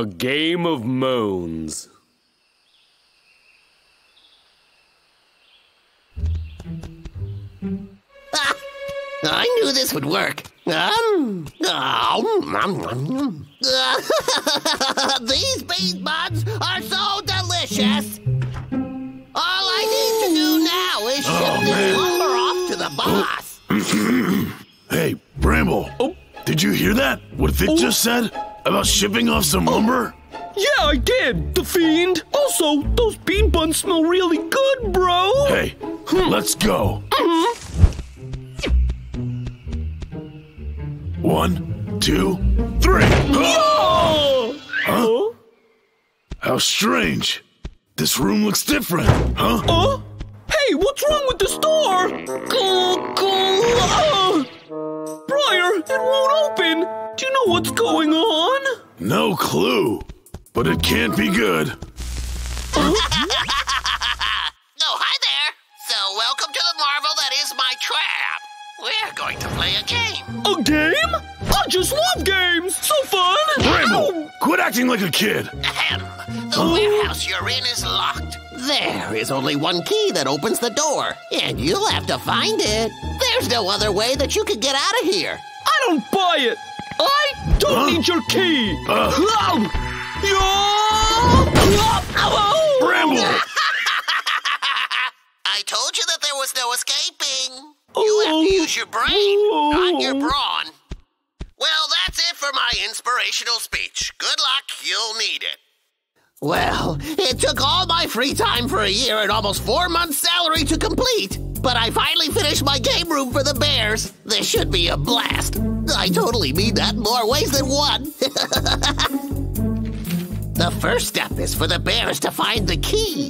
A game of moans. I knew this would work. Um, um, um, um. These bean buns are so delicious. All I need to do now is ship this lumber off to the boss. Hey, Bramble. Oh. Did you hear that? What Vic just said? About shipping off some lumber? Yeah, I did, the fiend. Also, those bean buns smell really good, bro. Hey, hmm. let's go. Mm-hmm. One, two, three. Oh! Huh? How strange. This room looks different, huh? Huh? Hey, what's wrong with the store? Go, go, ah! Briar, it won't open. Do you know what's going on? No clue. But it can't be good. Oh, hi there. So, welcome to the marvel that is my trap. We're going to play a game. A game? I just love games. So fun. Bramble, quit acting like a kid. Ahem. The warehouse you're in is locked. There is only one key that opens the door, and you'll have to find it. There's no other way that you could get out of here. I don't buy it. I don't Huh? need your key. Uh. Oh! Yo! Bramble! I told you that there was no escaping. You have to use your brain, not your brawn. Well, that's it for my inspirational speech. Good luck, you'll need it. Well, it took all my free time for a year and almost four months' salary to complete. But I finally finished my game room for the Bears. This should be a blast. I totally mean that in more ways than one. the first step is for the Bears to find the key.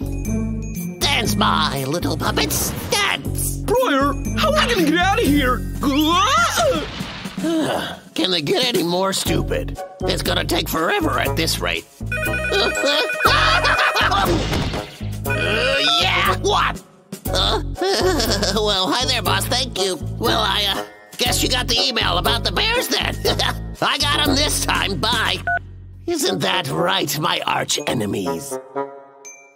Dance, my little puppets, dance! Briar, how are we gonna get out of here? Can they get any more stupid? It's gonna take forever at this rate. Uh, yeah, what? Uh, well, hi there, boss. Thank you. Well, I uh, guess you got the email about the bears then. I got them this time. Bye. Isn't that right, my arch enemies?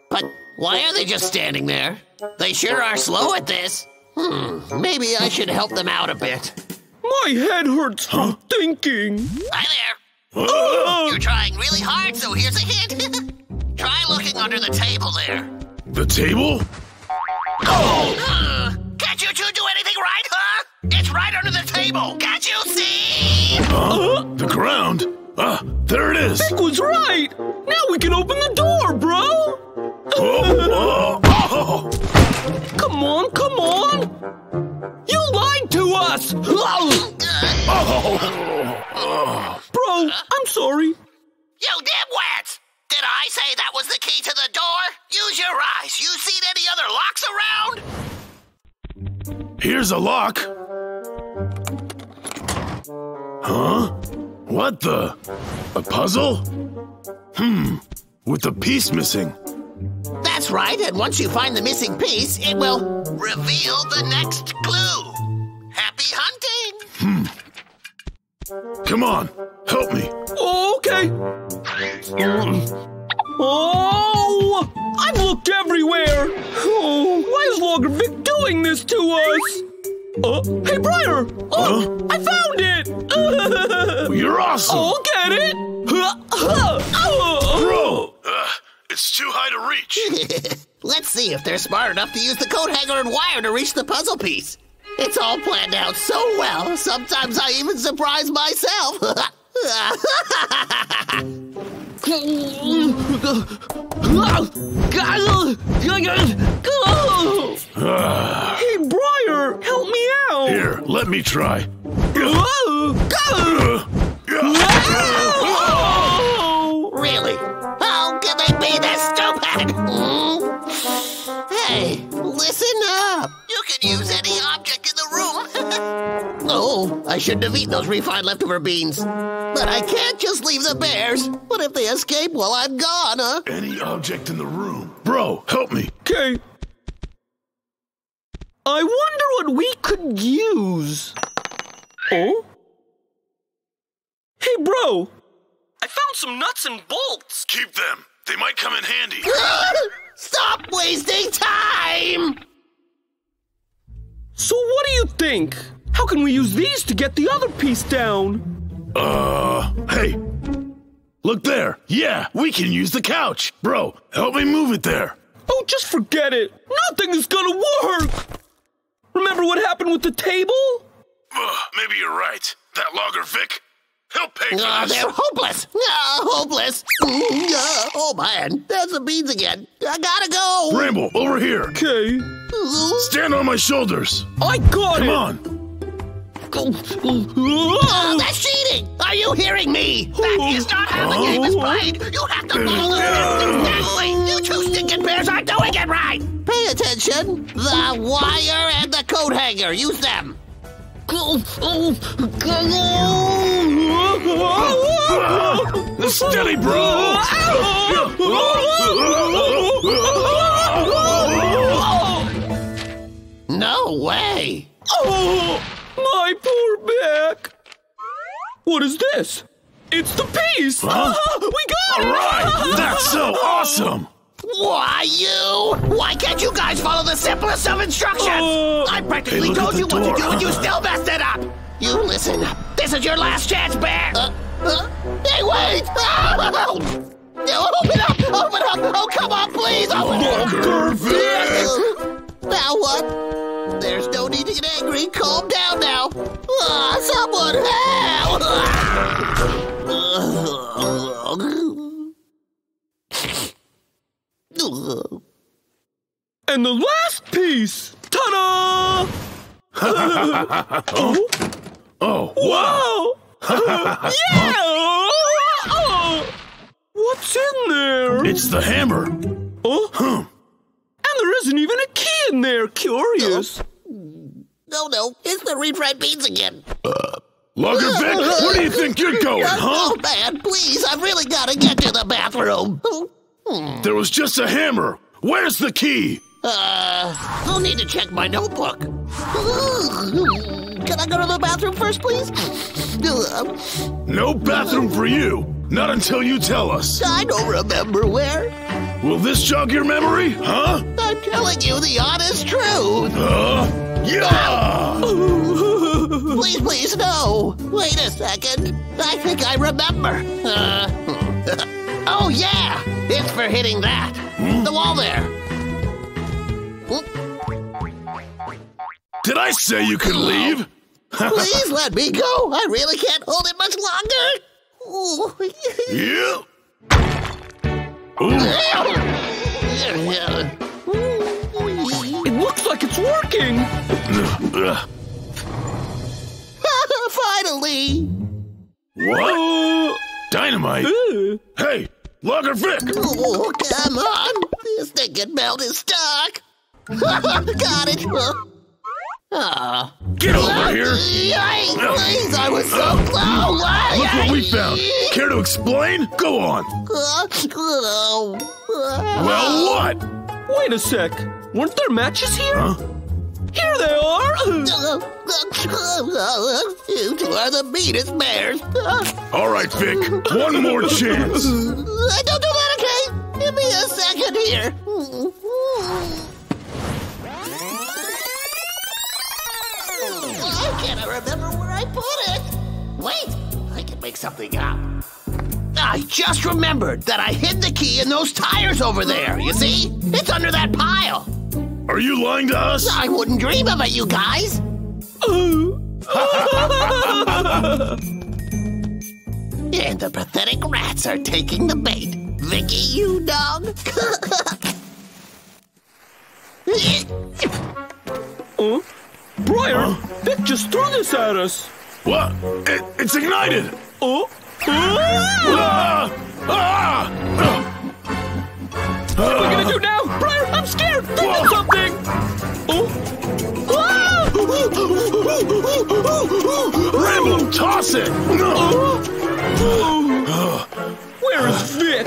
But why are they just standing there? They sure are slow at this. Hmm, maybe I should help them out a bit. My head hurts from thinking. Hi there. Ah! You're trying really hard, so here's a hint. Try looking under the table there. The table? Uh, can't you two do anything right, huh? It's right under the table. Can't you see? Huh? The ground? Ah, there it is. Vic was right. Now we can open the door, bro. Oh, oh, oh. Come on, come on. You lied to us. Bro, I'm sorry. you dimwits! Did I say that was the key to the door? Use your eyes. You seen any other locks around? Here's a lock. Huh? What the? A puzzle? Hmm. With the piece missing. That's right, and once you find the missing piece, it will reveal the next clue. Happy hunting! Hmm. Come on, help me. Okay. Oh, I've looked everywhere. Oh, why is Logger Vic doing this to us? Uh, hey, Briar! Oh, I found it! You're awesome. oh, get it? Oh. Bro! Uh, it's too high to reach. Let's see if they're smart enough to use the coat hanger and wire to reach the puzzle piece. It's all planned out so well, sometimes I even surprise myself. Hey, Briar, help me out! Here, let me try. Really? How can be this stupid? Hmm? Hey, listen up. You can use any object in the room. oh, I shouldn't have eaten those refined leftover beans. But I can't just leave the bears. What if they escape while I'm gone, huh? Any object in the room. Bro, help me. Okay. I wonder what we could use. Oh? Hey, bro. I found found some nuts and bolts. Keep them. They might come in handy. Stop wasting time! So what do you think? How can we use these to get the other piece down? Uh, hey. Look there. Yeah, we can use the couch. Bro, help me move it there. Oh, just forget it. Nothing is gonna work. Remember what happened with the table? Ugh, maybe you're right. That logger Vic, he'll pay for Uh, this. they're hopeless! Uh, hopeless! Uh, oh man, there's the beans again. I gotta go! Bramble, over here. Okay. Stand on my shoulders. I got Come it. Come on. Oh, that's cheating! Are you hearing me? That is not how the game is played! You have to follow the Wait, you two stinking bears aren't doing it right! Pay attention! The wire and the coat hanger, use them! Steady, bro. No way! Oh, my poor back. What is this? It's the piece. Huh? Ah, we got All it. right, that's so awesome. Why you? Why can't you guys follow the simplest of instructions? Uh, I practically Hey, told you what to do and you still messed it up! You listen, this is your last chance, Bear! Uh, uh, hey, wait! Oh, open up! Open up! Oh, come on, please! Open Logger Vic. up! Now what? There's no need to get angry. Calm down now. Ah, someone help! And the last piece. Ta-da! oh, Oh, wow. wow! yeah! Oh, what's in there? It's the hammer. Oh, Huh. and there isn't even a key in there. Curious. No, no, it's the refried beans again. Uh, Logger Vic, where do you think you're going, oh, huh? Oh, man, please, I've really got to get to the bathroom. There was just a hammer. Where's the key? Uh, I'll need to check my notebook. Can I go to the bathroom first, please? No bathroom for you. Not until you tell us. I don't remember where. Will this jog your memory, huh? I'm telling you the honest truth. Uh, yeah! Please, please, no. Wait a second. I think I remember. Uh, oh, yeah. It's for hitting that. The wall there. Did I say you could leave? Please let me go. I really can't hold it much longer. Ooh. Yeah. It looks like it's working. Finally. What? Dynamite? Hey, Logger Vic! Oh, come on. This stinking belt is stuck. Got it. Ah. Get over here! Yay, please, I was so close. Look what we found. Care to explain? Go on. Well, what? wait a sec. Weren't there matches here? Huh? Here they are. You two are the meanest bears. All right, Vic. One more chance. Don't do that, okay? Give me a second here. I can't remember where I put it. Wait, I can make something up. I just remembered that I hid the key in those tires over there. You see? It's under that pile. Are you lying to us? I wouldn't dream of it, you guys. And the pathetic rats are taking the bait. Vicky, you dog. Huh? Briar, Vic just threw this at us. What? It, it's ignited. Oh. Ah! Ah! What are we gonna do now? Briar, I'm scared. Think of something. Oh. Rambo, toss it! Where is Vic?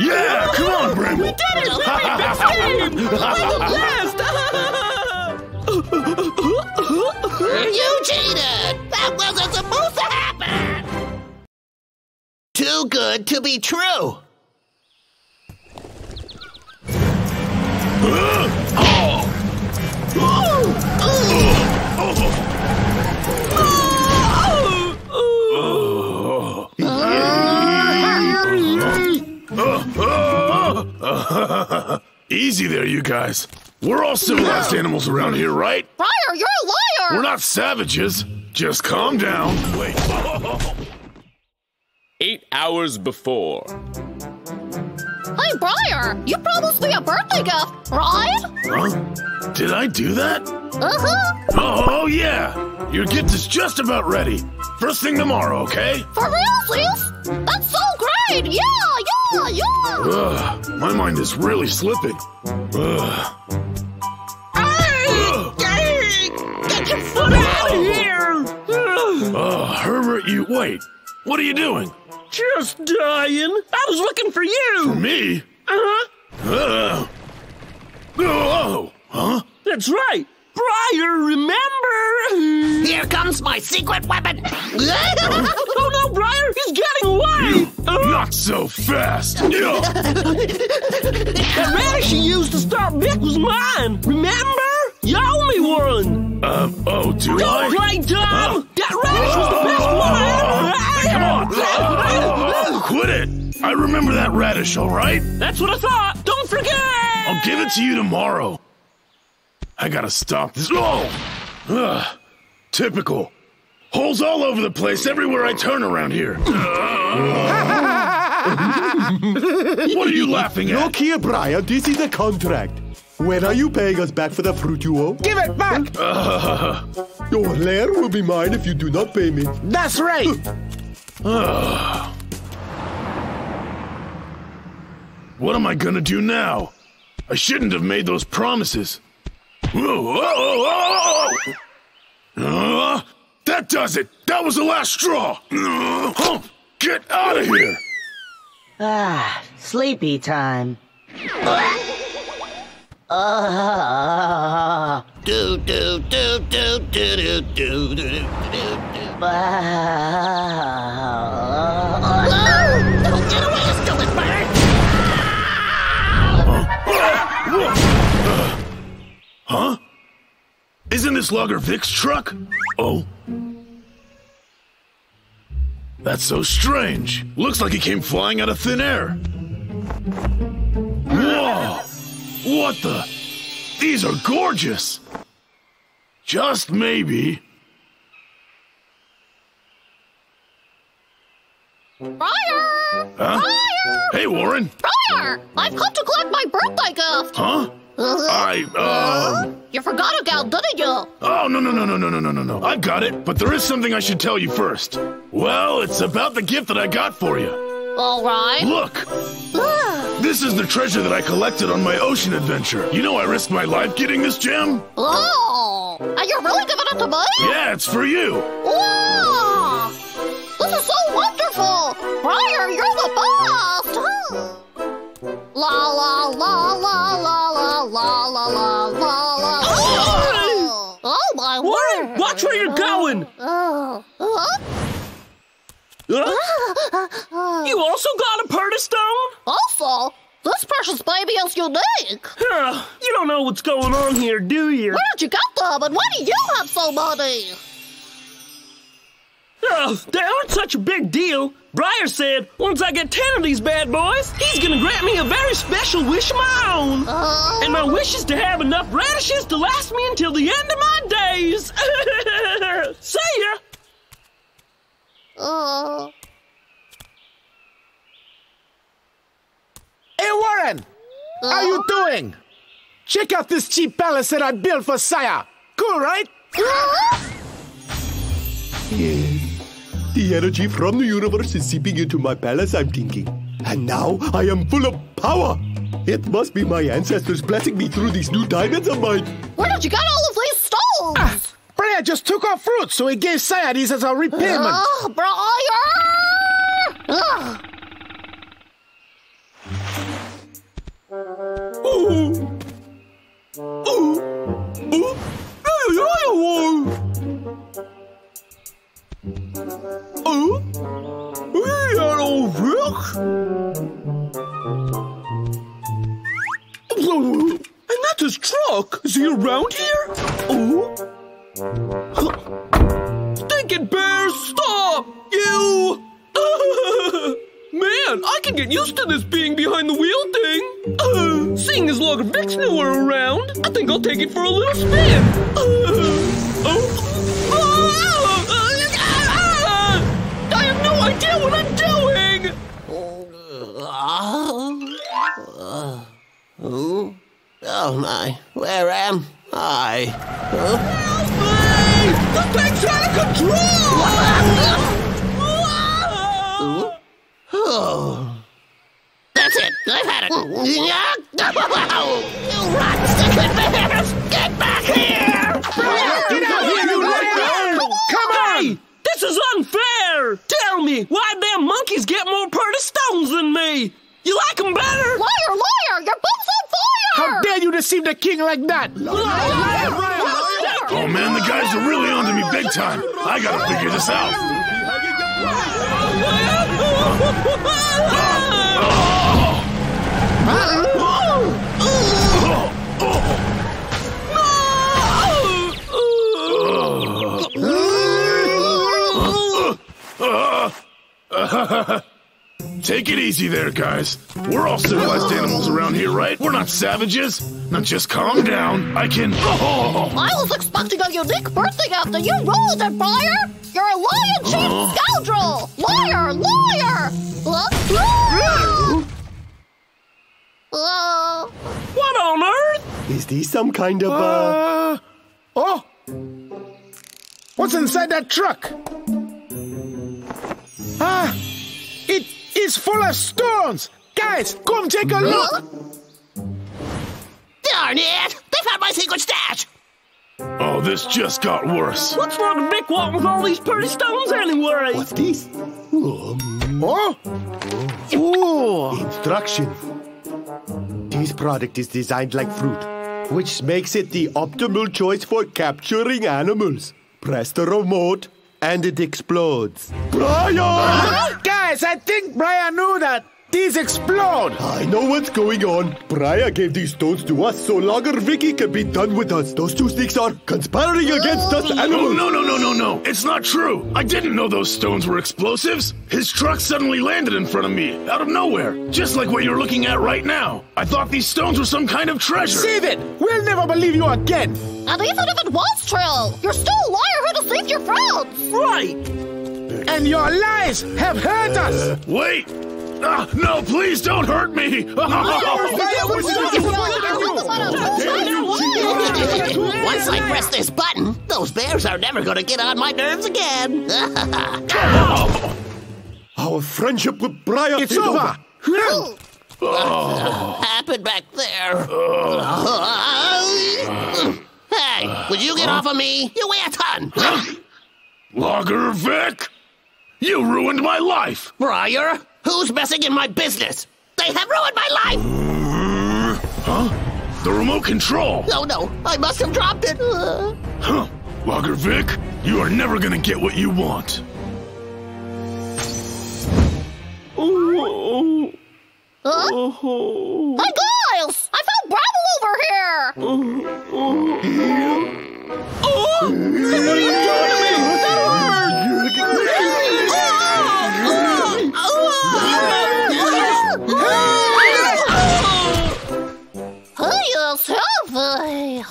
Yeah, come on, Bramble. Did it! We beat Vic's game! Good to be true. Easy there, you guys. We're all civilized animals around here, right? Briar, you're a liar! We're not savages. Just calm down. Wait. Eight hours before. Hey, Briar, you promised me a birthday gift, right? Huh? Did I do that? Uh-huh. Oh, oh, yeah. Your gift is just about ready. First thing tomorrow, okay? For real, sis? That's so great! Yeah, yeah, yeah! Ugh, my mind is really slipping. Ugh. Ugh. Get your foot out of here! Ugh, Oh, Herbert, you wait. What are you doing? Just dying. I was looking for you. For Me? Uh-huh. Ugh. Oh, huh? That's right. Briar, remember? Here comes my secret weapon. oh no, Briar, he's getting away. Uh, Not so fast. Yeah. that radish you used to start Vic was mine. Remember? You owe me one. Um, oh, do Don't I? play dumb. That radish was the best one I ever Come on. had. Quit it. I remember that radish, all right? That's what I thought. Don't forget. I'll give it to you tomorrow. I gotta stop this. Oh! Ugh. Typical. Holes all over the place everywhere I turn around here. what are you laughing at? Look here, Briar, this is a contract. When are you paying us back for the fruit you owe? Give it back! Your lair will be mine if you do not pay me. That's right! What am I gonna do now? I shouldn't have made those promises. Whoa, whoa, whoa, whoa. Uh, that does it. That was the last straw. Uh, huh. Get out of here. Ah, sleepy time. Do do do do do do do do do do. Huh? Isn't this Logger Vic's truck? Oh. That's so strange. Looks like he came flying out of thin air. Whoa! What the? These are gorgeous! Just maybe. Briar! Huh? Briar! Hey, Warren. Briar! I've come to collect my birthday gift! Huh? I, uh... You forgot again, didn't you? Oh, no, no, no, no, no, no, no, no, no. I've got it, but there is something I should tell you first. Well, it's about the gift that I got for you. Alright. Look, this is the treasure that I collected on my ocean adventure. You know I risked my life getting this gem? Oh! Are you're really giving it to me? Yeah, it's for you. Wow! This is so wonderful! Briar, you're the best! La la la la la la la la la la la Oh, oh my Warren, word! watch where you're going. Oh. oh, oh. Huh? You also got a Purdy stone? Also, this precious baby is unique! Huh, you don't know what's going on here, do you? Where did you get them and why do you have so many? Oh, they aren't such a big deal. Briar said once I get ten of these bad boys, he's gonna grant me a very special wish of my own. Uh, And my wish is to have enough radishes to last me until the end of my days. See ya. uh, Hey, Warren! How you doing? Check out this cheap palace that I built for Saya. Cool, right? uh, Yes. The energy from the universe is seeping into my palace, I'm thinking. And now I am full of power. It must be my ancestors blessing me through these new diamonds of mine. where did you get all of these stones? Ah, Briar just took our fruit, so he gave Saya these as a repayment. Oh, Briar! Ugh. We are over Is he around here? Oh. Stinking bear, stop! You! Man, I can get used to this easy there, guys. We're all civilized animals around here, right? We're not savages. Now just calm down. I can. Oh, I was expecting a unique birthday after you ruined it, Briar! You're a lion chief scoundrel! Liar, liar! Uh, uh, What on earth? Is this some kind of, uh... Uh, oh! What's inside that truck? Is stones! Guys, come take a look! Darn it! They found my secret stash! oh, this just got worse. What's wrong with Vic wanting with all these pretty stones anyway? What's this? Um, Oh! Ooh! instruction. This product is designed like fruit, which makes it the optimal choice for capturing animals. Press the remote, and it explodes. Briar! Guys, I think Briar knew that. These explode! I know what's going on. Briar gave these stones to us so Logger Vicky can be done with us. Those two sneaks are conspiring against us animals. no, no, no, no, no. It's not true. I didn't know those stones were explosives. His truck suddenly landed in front of me, out of nowhere, just like what you're looking at right now. I thought these stones were some kind of treasure. Save it! We'll never believe you again! and even if it was true, you're still a liar who deceived your friends! Right. And your lies have hurt us! Wait! Ah, no, please don't hurt me! Once I press this button, those bears are never gonna get on my nerves again. Our friendship with Briar It's is over! Happened back there. hey, would you get off of me? You weigh a ton. Logger Vic! You ruined my life! Briar, who's messing in my business? They have ruined my life. Uh, huh? The remote control! No, no, I must have dropped it. Uh, Huh? Logger Vic, you are never gonna get what you want. Oh, Huh? oh, Hey guys! I found Bramble over here! oh. Hey, what are you heavy.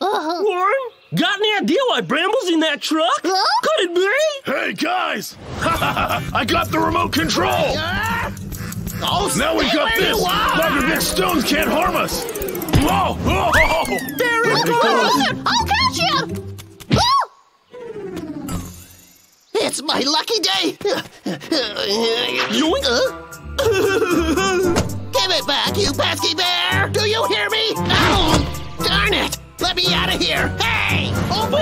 Uh, Warren, got any idea why Bramble's in that truck? Huh? Could it be? Hey, guys! I got the remote control! oh, Now we stay got this! you are. Logger Vic stones can't harm us! Whoa! Whoa! There it Come goes! I'll catch you! It's my lucky day. Yoink. Uh, Give it back, you pesky bear! Do you hear me? Darn it! Let me out of here! Hey! Oh boy!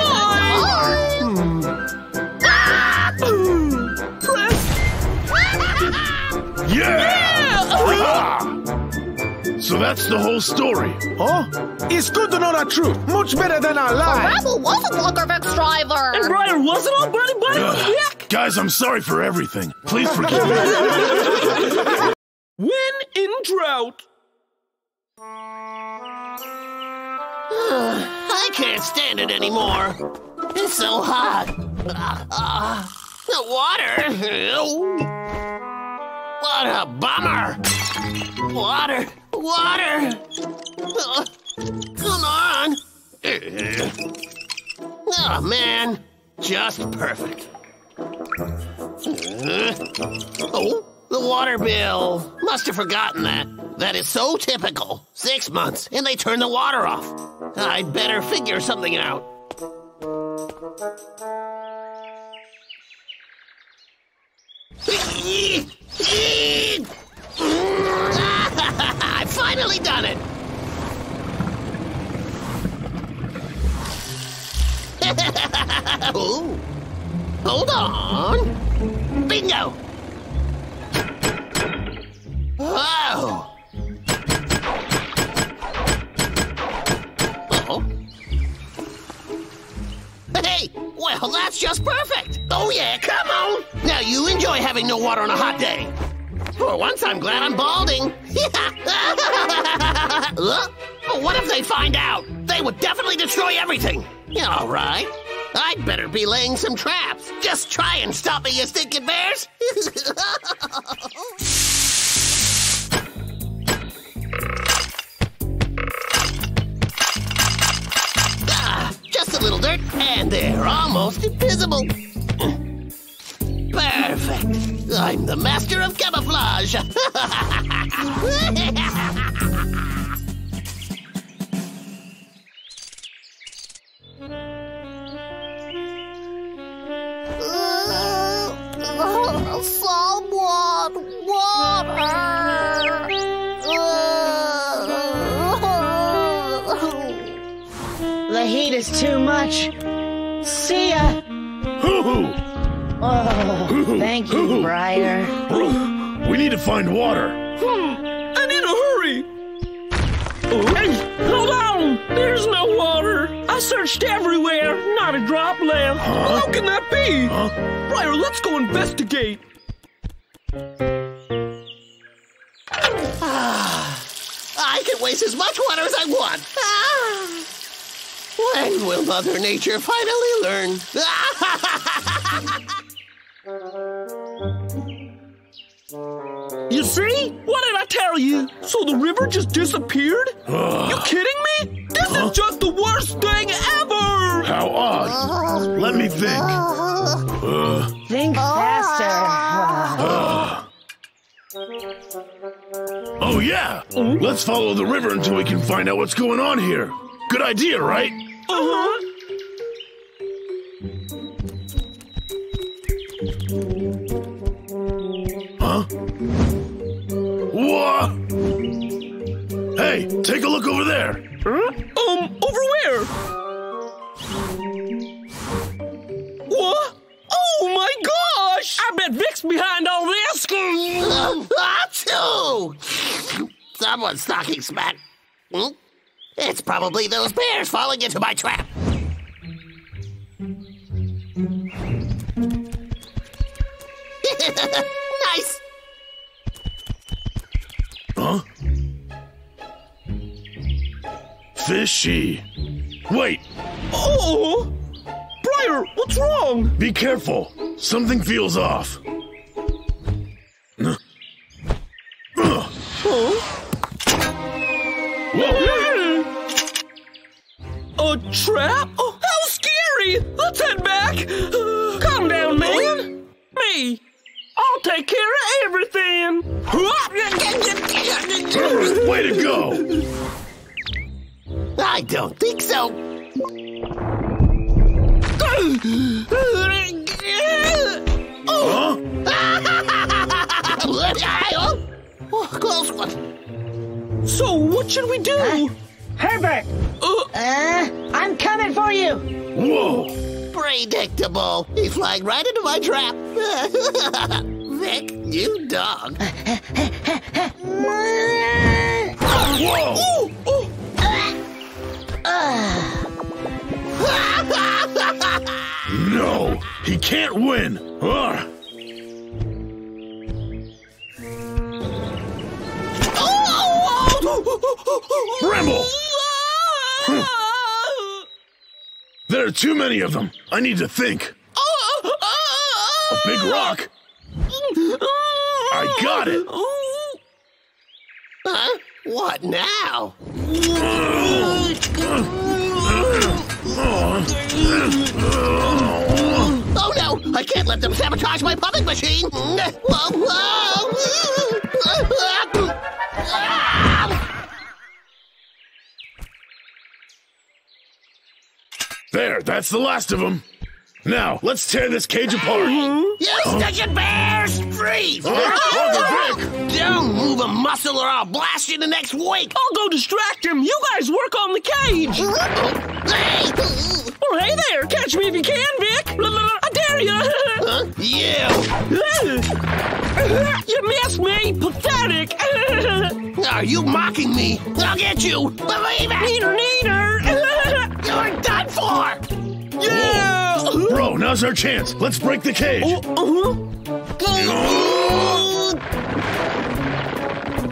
Ah! Yeah! so that's the whole story. huh? it's good to know the truth. Much better than our lies. Bramble was a Blundervix driver! And Briar wasn't on buddy buddy with Ugh. Vic. Guys, I'm sorry for everything. Please forgive me. When in drought. can't stand it anymore. It's so hot. Uh, uh, the water. What a bummer. Water. Water. Uh, come on. Oh, man. Just perfect. Oh, the water bill. Must have forgotten that. That is so typical. Six months, and they turn the water off. I'd better figure something out. I finally done it. Ooh. Hold on. Bingo. Oh. Hey, well, that's just perfect. Oh, yeah, come on. Now you enjoy having no water on a hot day. For once, I'm glad I'm balding. Uh, what if they find out? They would definitely destroy everything. All right. I'd better be laying some traps. Just try and stop me, you stinking bears. ah, just a little dirt, and they're almost invisible. Perfect. I'm the master of camouflage. Someone, water. The heat is too much. See ya. Hoo-hoo! Oh, thank you, Briar. We need to find water. Hmm, I need a hurry! Oh, hey, hold on! There's no water! I searched everywhere, not a drop left. How can that be? Huh? Briar, let's go investigate. I can waste as much water as I want. Ah. When will Mother Nature finally learn? You see? What did I tell you? So the river just disappeared? You kidding me? This is just the worst thing ever! How odd. Let me think. Uh, Think faster. oh, yeah. Let's follow the river until we can find out what's going on here. Good idea, right? Uh-huh. Huh? What? Hey, take a look over there. Huh? Um, over where? What? Oh my gosh! I bet Vic's behind all this. Achoo! Someone's talking smack. Hmm? It's probably those bears falling into my trap. nice. Huh? Fishy. Wait, Oh! Briar, what's wrong? be careful. Something feels off. Uh. Uh. Whoa! A trap? Oh, how scary! Let's head back! Uh, calm down, man. Me. I'll take care of everything. Way to go! I don't think so. Huh? oh, close one. So, what should we do? Herbert, Uh, uh, I'm coming for you. Whoa! Predictable. He flying right into my trap. Vic, you dog. Whoa! oh, No, he can't win. Ugh. Oh! Bramble! Hmm. There are too many of them. I need to think. A big rock. I got it. Huh? What now? Oh no! I can't let them sabotage my puppet machine! Oh, oh. There, that's the last of them. Now, let's tear this cage apart. Hmm? You stinking bears! Freeze! Oh, Vic! Don't move a muscle or I'll blast you the next week! I'll go distract him. You guys work on the cage. Hey! Well, hey there. Catch me if you can, Vic. I dare you. Huh? You! you missed me. Pathetic. Are you mocking me? I'll get you! Believe it! Neener, neener. You're done for! yeah. Bro, now's our chance. Let's break the cage. Uh-huh.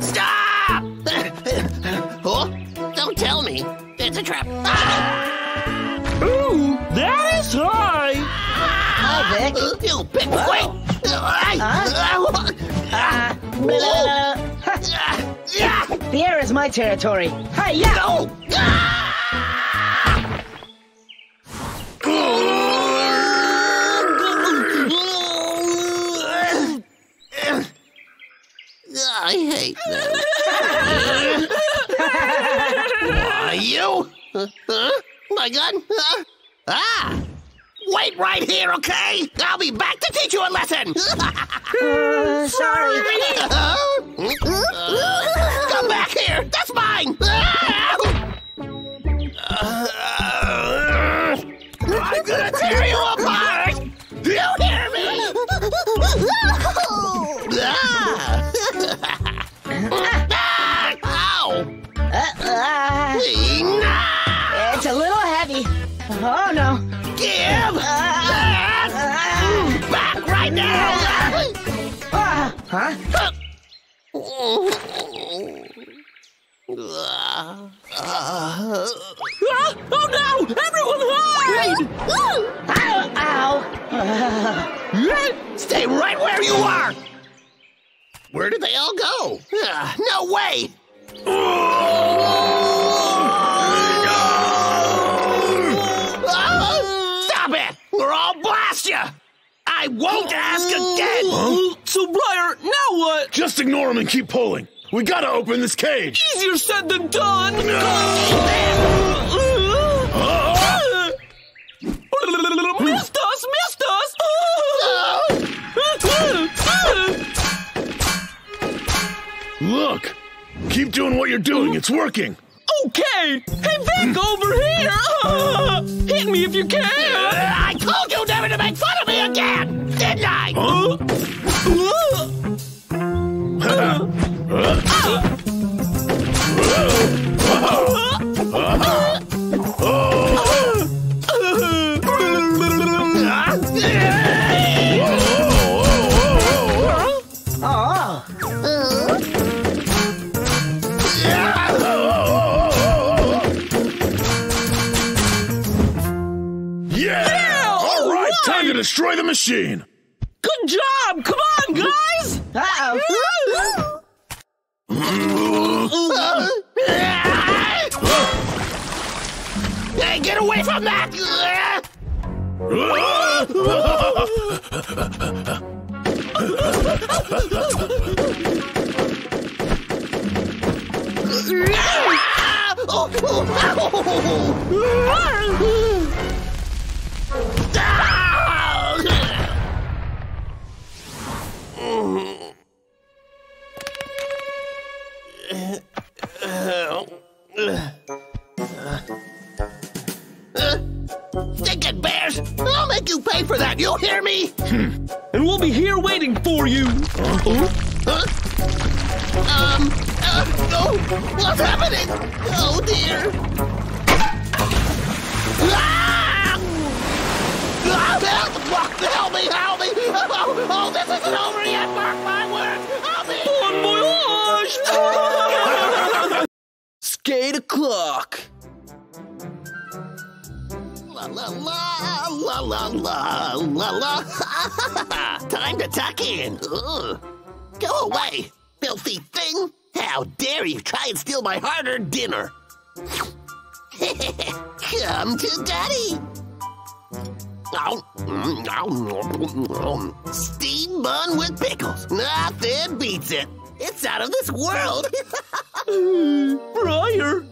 Stop! oh, don't tell me. It's a trap. Ah! Ooh, that is high. Hi, Vic. You pickpocket! Uh, air is my territory. Hi, yeah. Go! I hate them. Why, you? Huh? My gun? Huh? Ah! Wait right here, okay? I'll be back to teach you a lesson! Uh, sorry. Come back here! That's mine! Uh, Enough! it's a little heavy. Oh, no. Give that back right now! Ah, huh? Oh no! Everyone hide! Ow, ow. Stay right where you are! Where did they all go? Ah, no way! Ah, I'll blast you! I won't ask again! So, Briar, now what? Just ignore him and keep pulling. We gotta open this cage. Easier said than done. missed us! Missed us! Look, keep doing what you're doing. It's working. Okay. Hey, Vic, over here. hit me if you can. I told you never to make fun of me again! Didn't I? Oh, destroy the machine. Good job. Come on, guys. uh-oh. Hey, get away from that! Stinking bears! I'll make you pay for that, you hear me? And we'll be here waiting for you. Huh? Um, uh, oh, what's happening? Oh dear. Ah! Ah, help! Help me, help me! Oh, oh, this isn't over la la la. Time to tuck in. Ugh. Go away, filthy thing! How dare you try and steal my hard-earned dinner? Come to daddy. Mm, mm, mm. Steam bun with pickles. Ah, Nothing beats it. It's out of this world. Briar,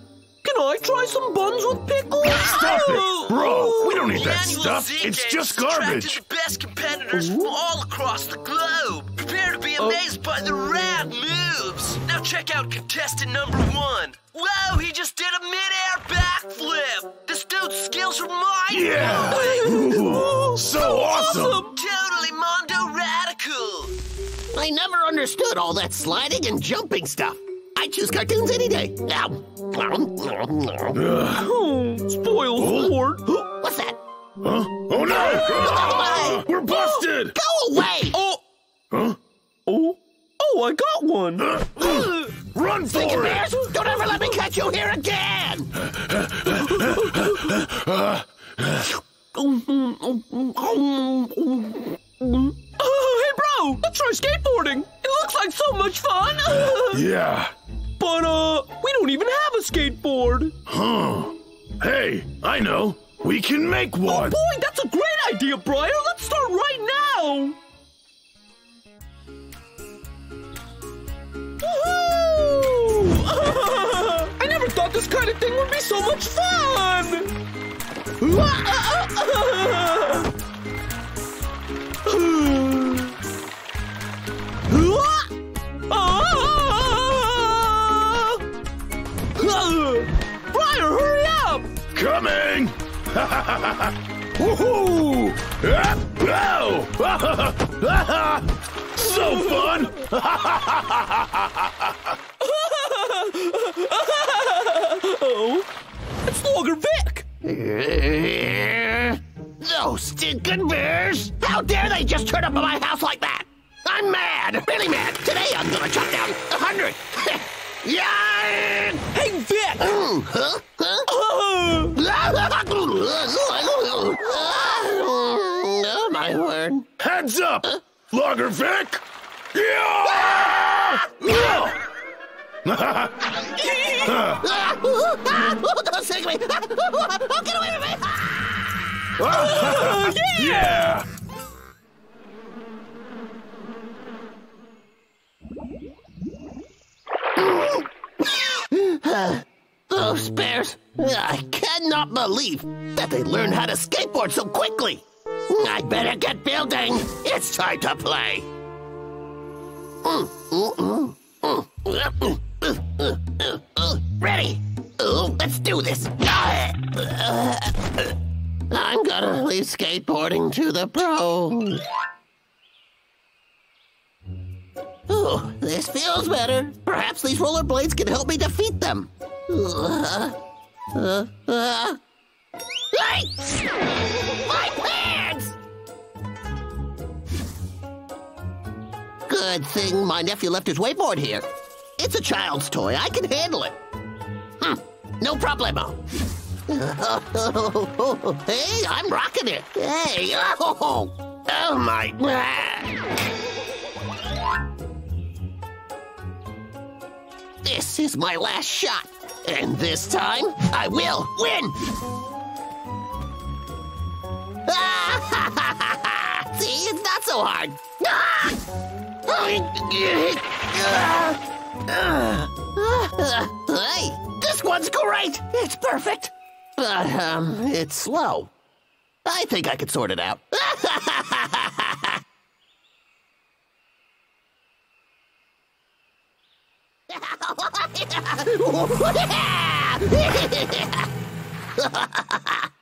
can I try some buns with pickles? Stop it! Bro, we don't need that Annual stuff. Z It's Games just attracted garbage. the best competitors from all across the globe. Prepare to be oh. amazed by the rad moves. Now check out contestant number one. Whoa, he just did a mid-air backflip. This dude's skills are mind Yeah! Ooh, so awesome! Totally Mondo radical. I never understood all that sliding and jumping stuff. I choose cartoons any day. Ow. Oh, spoil sport. What's that? Huh? Oh no! Ah, we're busted! Go away! Oh, Huh? oh, oh, I got one. Uh, Run for bears! it! Don't ever let me catch you here again! Uh, hey, bro, let's try skateboarding. It looks like so much fun. Yeah. but, uh, we don't even have a skateboard. Huh. Hey, I know. We can make Oh, one. boy, that's a great idea, Briar. Let's start right now. Woohoo! I never thought this kind of thing would be so much fun. Briar, hurry up! Coming! Woohoo! So fun! Oh, it's Logger Vic. Those stinking bears! How dare they just turn up at my house like that? I'm mad, really mad. Today I'm gonna chop down a hundred. yeah! Hey, Vic. Mm, huh? Huh? Uh, oh, my word. Heads up! Logger Vic! Yeah! Don't stick me! Oh, get away from me! Yeah! Those bears! I cannot believe that they learned how to skateboard so quickly! I better get building! It's time to play! Ready! Let's do this! I'm gonna leave skateboarding to the pros. Oh, this feels better. Perhaps these rollerblades can help me defeat them. Uh, uh, uh. Hey! My pants! Good thing my nephew left his wakeboard here. It's a child's toy. I can handle it. Hmm, no problemo. hey, I'm rocking it. Hey, oh, oh my. This is my last shot, and this time I will win. See, it's not so hard. Hey, this one's great. It's perfect. But, um, it's slow. I think I could sort it out.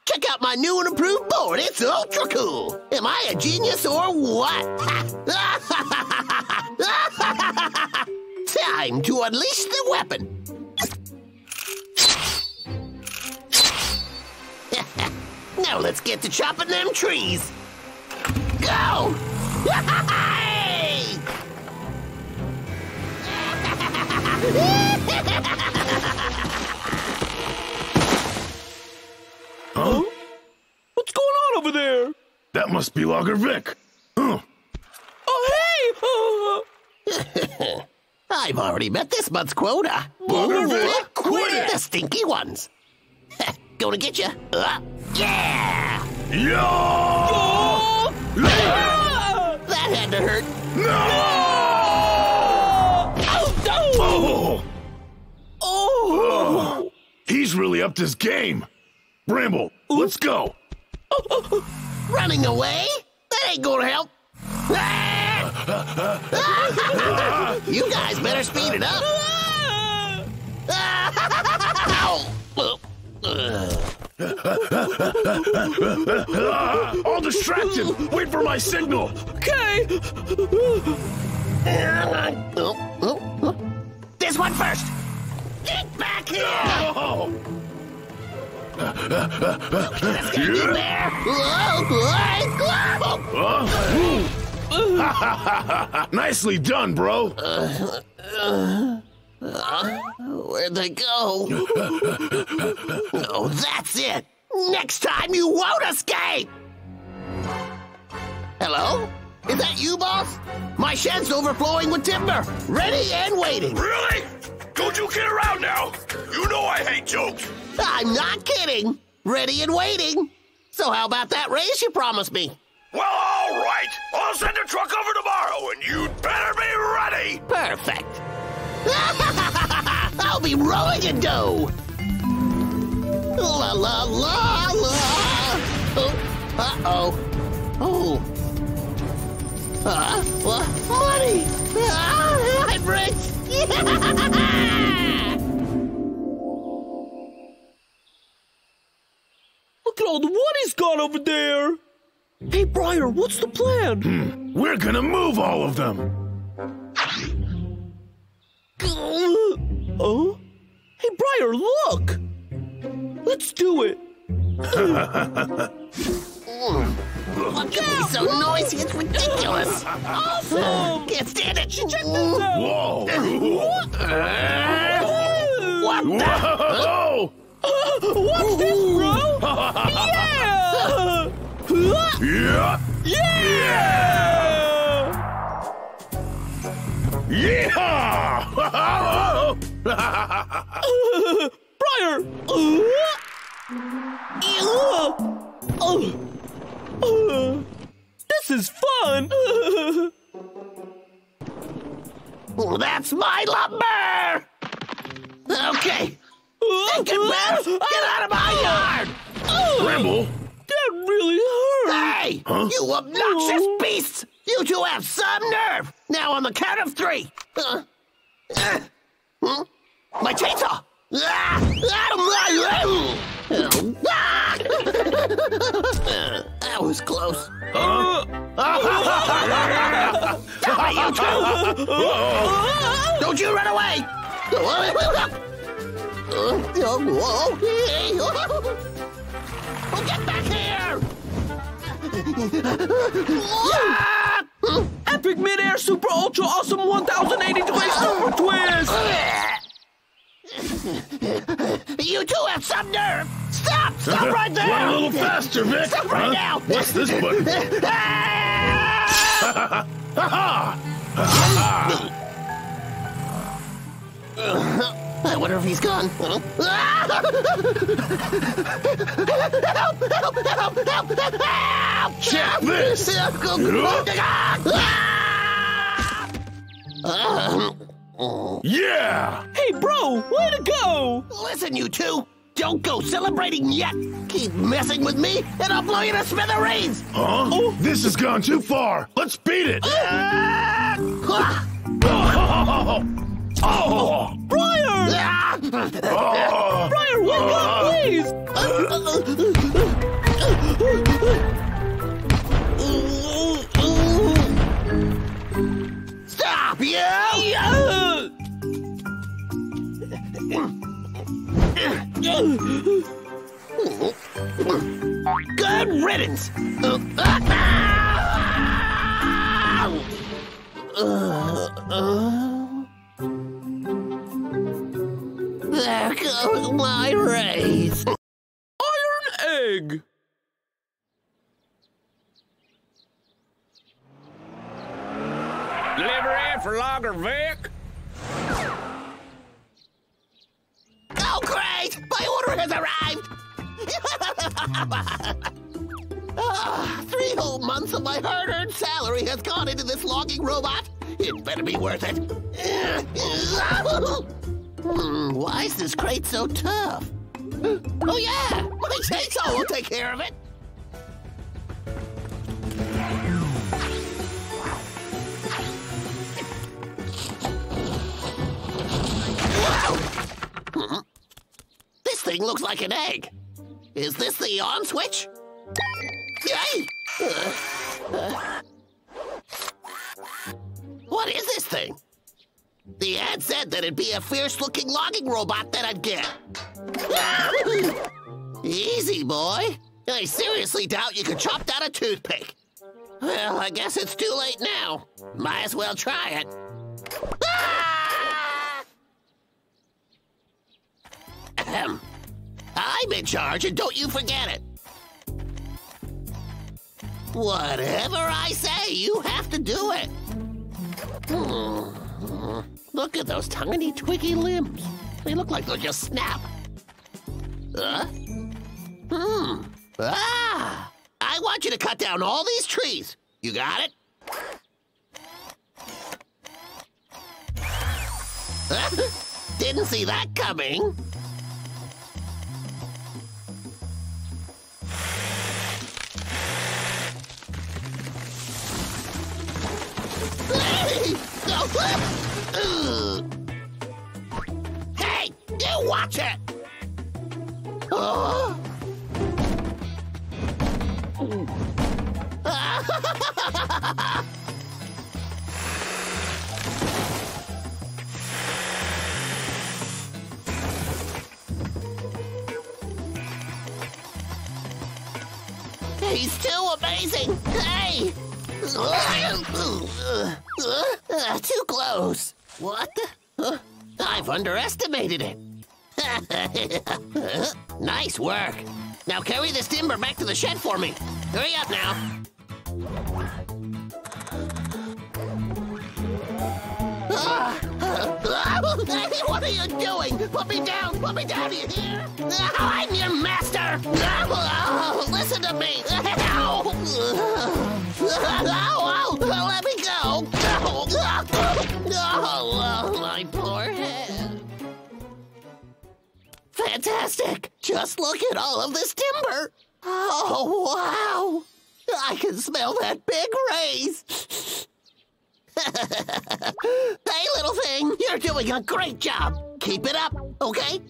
Check out my new and improved board. It's ultra cool. Am I a genius or what? Time to unleash the weapon. Now let's get to chopping them trees. Go! huh? What's going on over there? That must be Logger Vic. Huh. Oh, hey! I've already met this month's quota. Logger Vic, quit it! The stinky ones. Gonna get you. Uh, yeah! Yo! That had to hurt. No! Oh! Oh! He's really upped his game. Bramble, let's go. Running away? That ain't gonna help. you guys better speed it up. Ah, all distracted. Wait for my signal. Okay! This one first. Get back here. In there. Huh? Nicely done, bro. Uh, where'd they go? oh, that's it. Next time you won't escape. Hello? Is that you, boss? My shed's overflowing with timber, ready and waiting. Really? Don't you kid around now. You know I hate jokes. I'm not kidding. Ready and waiting. So how about that raise you promised me? Well, all right. I'll send a truck over tomorrow, and you'd better be ready. Perfect. I'll be rolling in dough. La la la la. Oh, uh-oh. Oh. Uh, what? Money! Ah, I'm rich! Look at all the wood he's got over there! Hey, Briar, what's the plan? We're gonna move all of them. Oh? Hey, Briar, look! Let's do it! Look at me so noisy, it's ridiculous! Awesome! Can't stand it! Check this out! Whoa! What the? Whoa! Watch this, bro! Yeah! Yeah! Yeah! Yeah! Briar! This is fun! That's my lumber! Okay, think it! Get out of my yard! Bramble, That really hurt! Hey, you obnoxious beasts! You two have some nerve! Now on the count of three! Uh, hmm? My chainsaw! That was close. Die, you two! Don't you run away! Get back here! Epic midair super ultra awesome 1080 degree super twist! You two have some nerve! Stop! Stop right there! Run a little faster, Vic! Stop right now! What's this button? I wonder if he's gone. Help! Help! Help! Help! Help! Check this! Yeah! Hey, bro, way to go! Listen, you two! Don't go celebrating yet! Keep messing with me, and I'll blow you to smithereens! Huh? This has gone too far. Let's beat it. Ah! Oh! Briar! Oh! Briar, wake up, please! Stop, you! Good riddance! There goes my race. Iron egg. Delivery for Logger Vic. Oh, great! My order has arrived! Ah, three whole months of my hard-earned salary has gone into this logging robot it better be worth it. Why is this crate so tough? Oh yeah, my chainsaw will take care of it. This thing looks like an egg. Is this the on switch? Yay! Uh, uh. What is this thing? The ad said that it'd be a fierce-looking logging robot that I'd get. Easy, boy. I seriously doubt you could chop down a toothpick. Well, I guess it's too late now. Might as well try it. Ah! Ahem. I'm in charge, and don't you forget it. Whatever I say, you have to do it. Hmm. Look at those tiny, twiggy limbs. They look like they'll just snap. Huh? Hmm. Ah! I want you to cut down all these trees. You got it? Didn't see that coming. Hey, you watch it! He's too amazing! Hey! Uh, too close. What? Huh? I've underestimated it. nice work. Now carry this timber back to the shed for me. Hurry up now. What are you doing? Put me down! Put me down, you hear? Oh, I'm your master! Oh, listen to me! Ow! Let me go! Oh, my poor head. Fantastic! Just look at all of this timber! Oh, wow! I can smell that big raise! Hey, little thing, you're doing a great job. Keep it up, okay?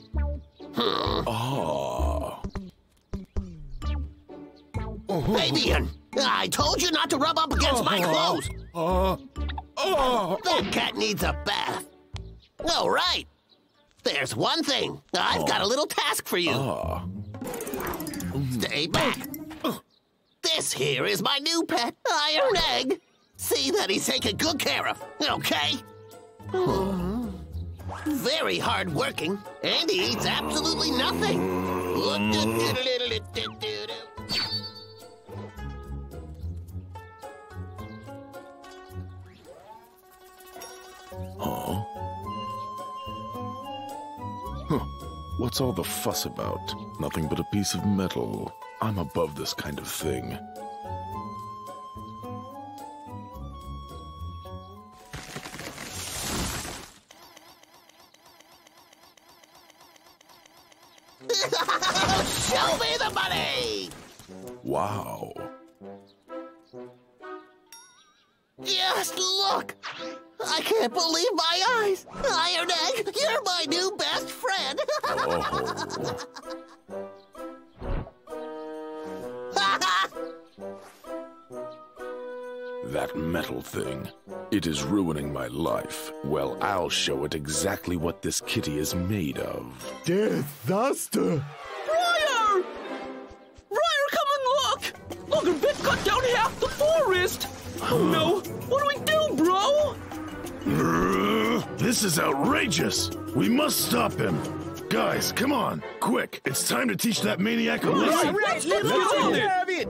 Hmm. Ah. Oh. Fabian, I told you not to rub up against my ah. clothes. Uh, oh. That cat needs a bath. All right. There's one thing. I've got a little task for you. Oh. Stay back. This here is my new pet, Iron Egg. See that he's taken good care of, okay? Very hard working, and he eats absolutely nothing. Huh? What's all the fuss about? Nothing but a piece of metal. I'm above this kind of thing. Show me the money! Wow. Just look! I can't believe my eyes! Iron Egg, you're my new best friend! Oh. That metal thing. It is ruining my life. Well, I'll show it exactly what this kitty is made of. Disaster! Briar! The! Oh no! What do we do, bro? This is outrageous! We must stop him! Guys, come on! Quick! It's time to teach that maniac a lesson! Let's get on it! Have it.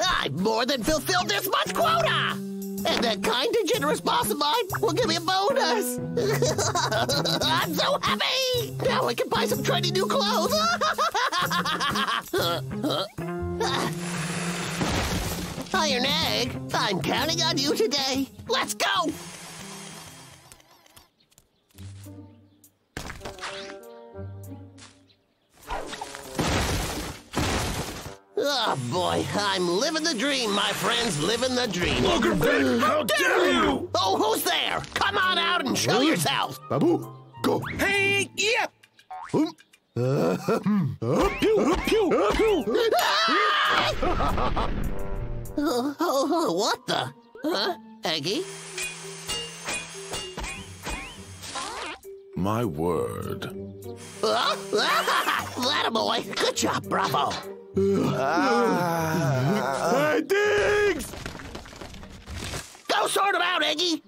I've more than fulfilled this month's quota! And that kind and generous boss of mine will give me a bonus! I'm so happy! Now I can buy some trendy new clothes! Iron Egg, I'm counting on you today. Let's go! Oh boy, I'm living the dream, my friends, living the dream. Vic, how dare you! Oh, who's there? Come on out and show yourself. Babu, go. Hey, yep. Um, uh, hmm. Uh, pew, pew, pew. Oh, oh, oh, what the? Huh? Eggy? My word. Huh? That boy. Good job, bravo. Ah. Hey, Diggs! Go sort him out, Eggy.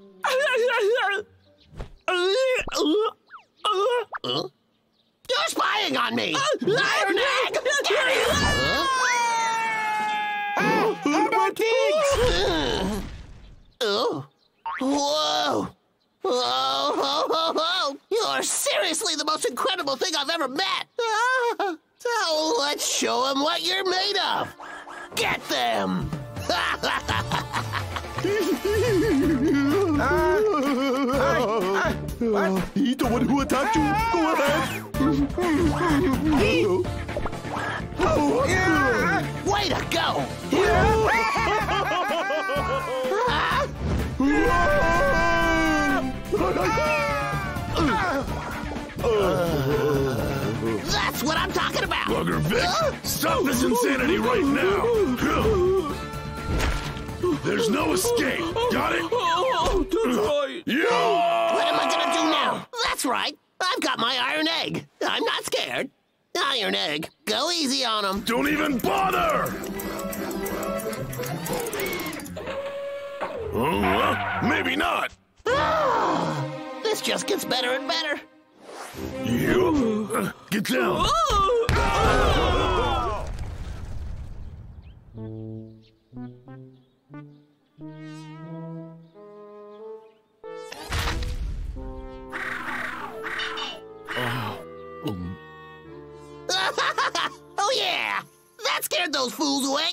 You're spying on me. Iron Egg! Huh? How about Diggs? Oh. Whoa. Whoa, whoa, whoa, whoa. You're seriously the most incredible thing I've ever met. So let's show them what you're made of. Get them. He's the one who attacked you. Go ahead. Way to go. Ah, That's what I'm talking about. Logger Vic, stop this insanity right now! There's no escape! Got it? Oh, that's right. Yeah! What am I gonna do now? That's right. I've got my iron egg. I'm not scared. Iron egg. Go easy on him. Don't even bother! Uh, maybe not. This just gets better and better. You get down. Oh, oh yeah! That scared those fools away.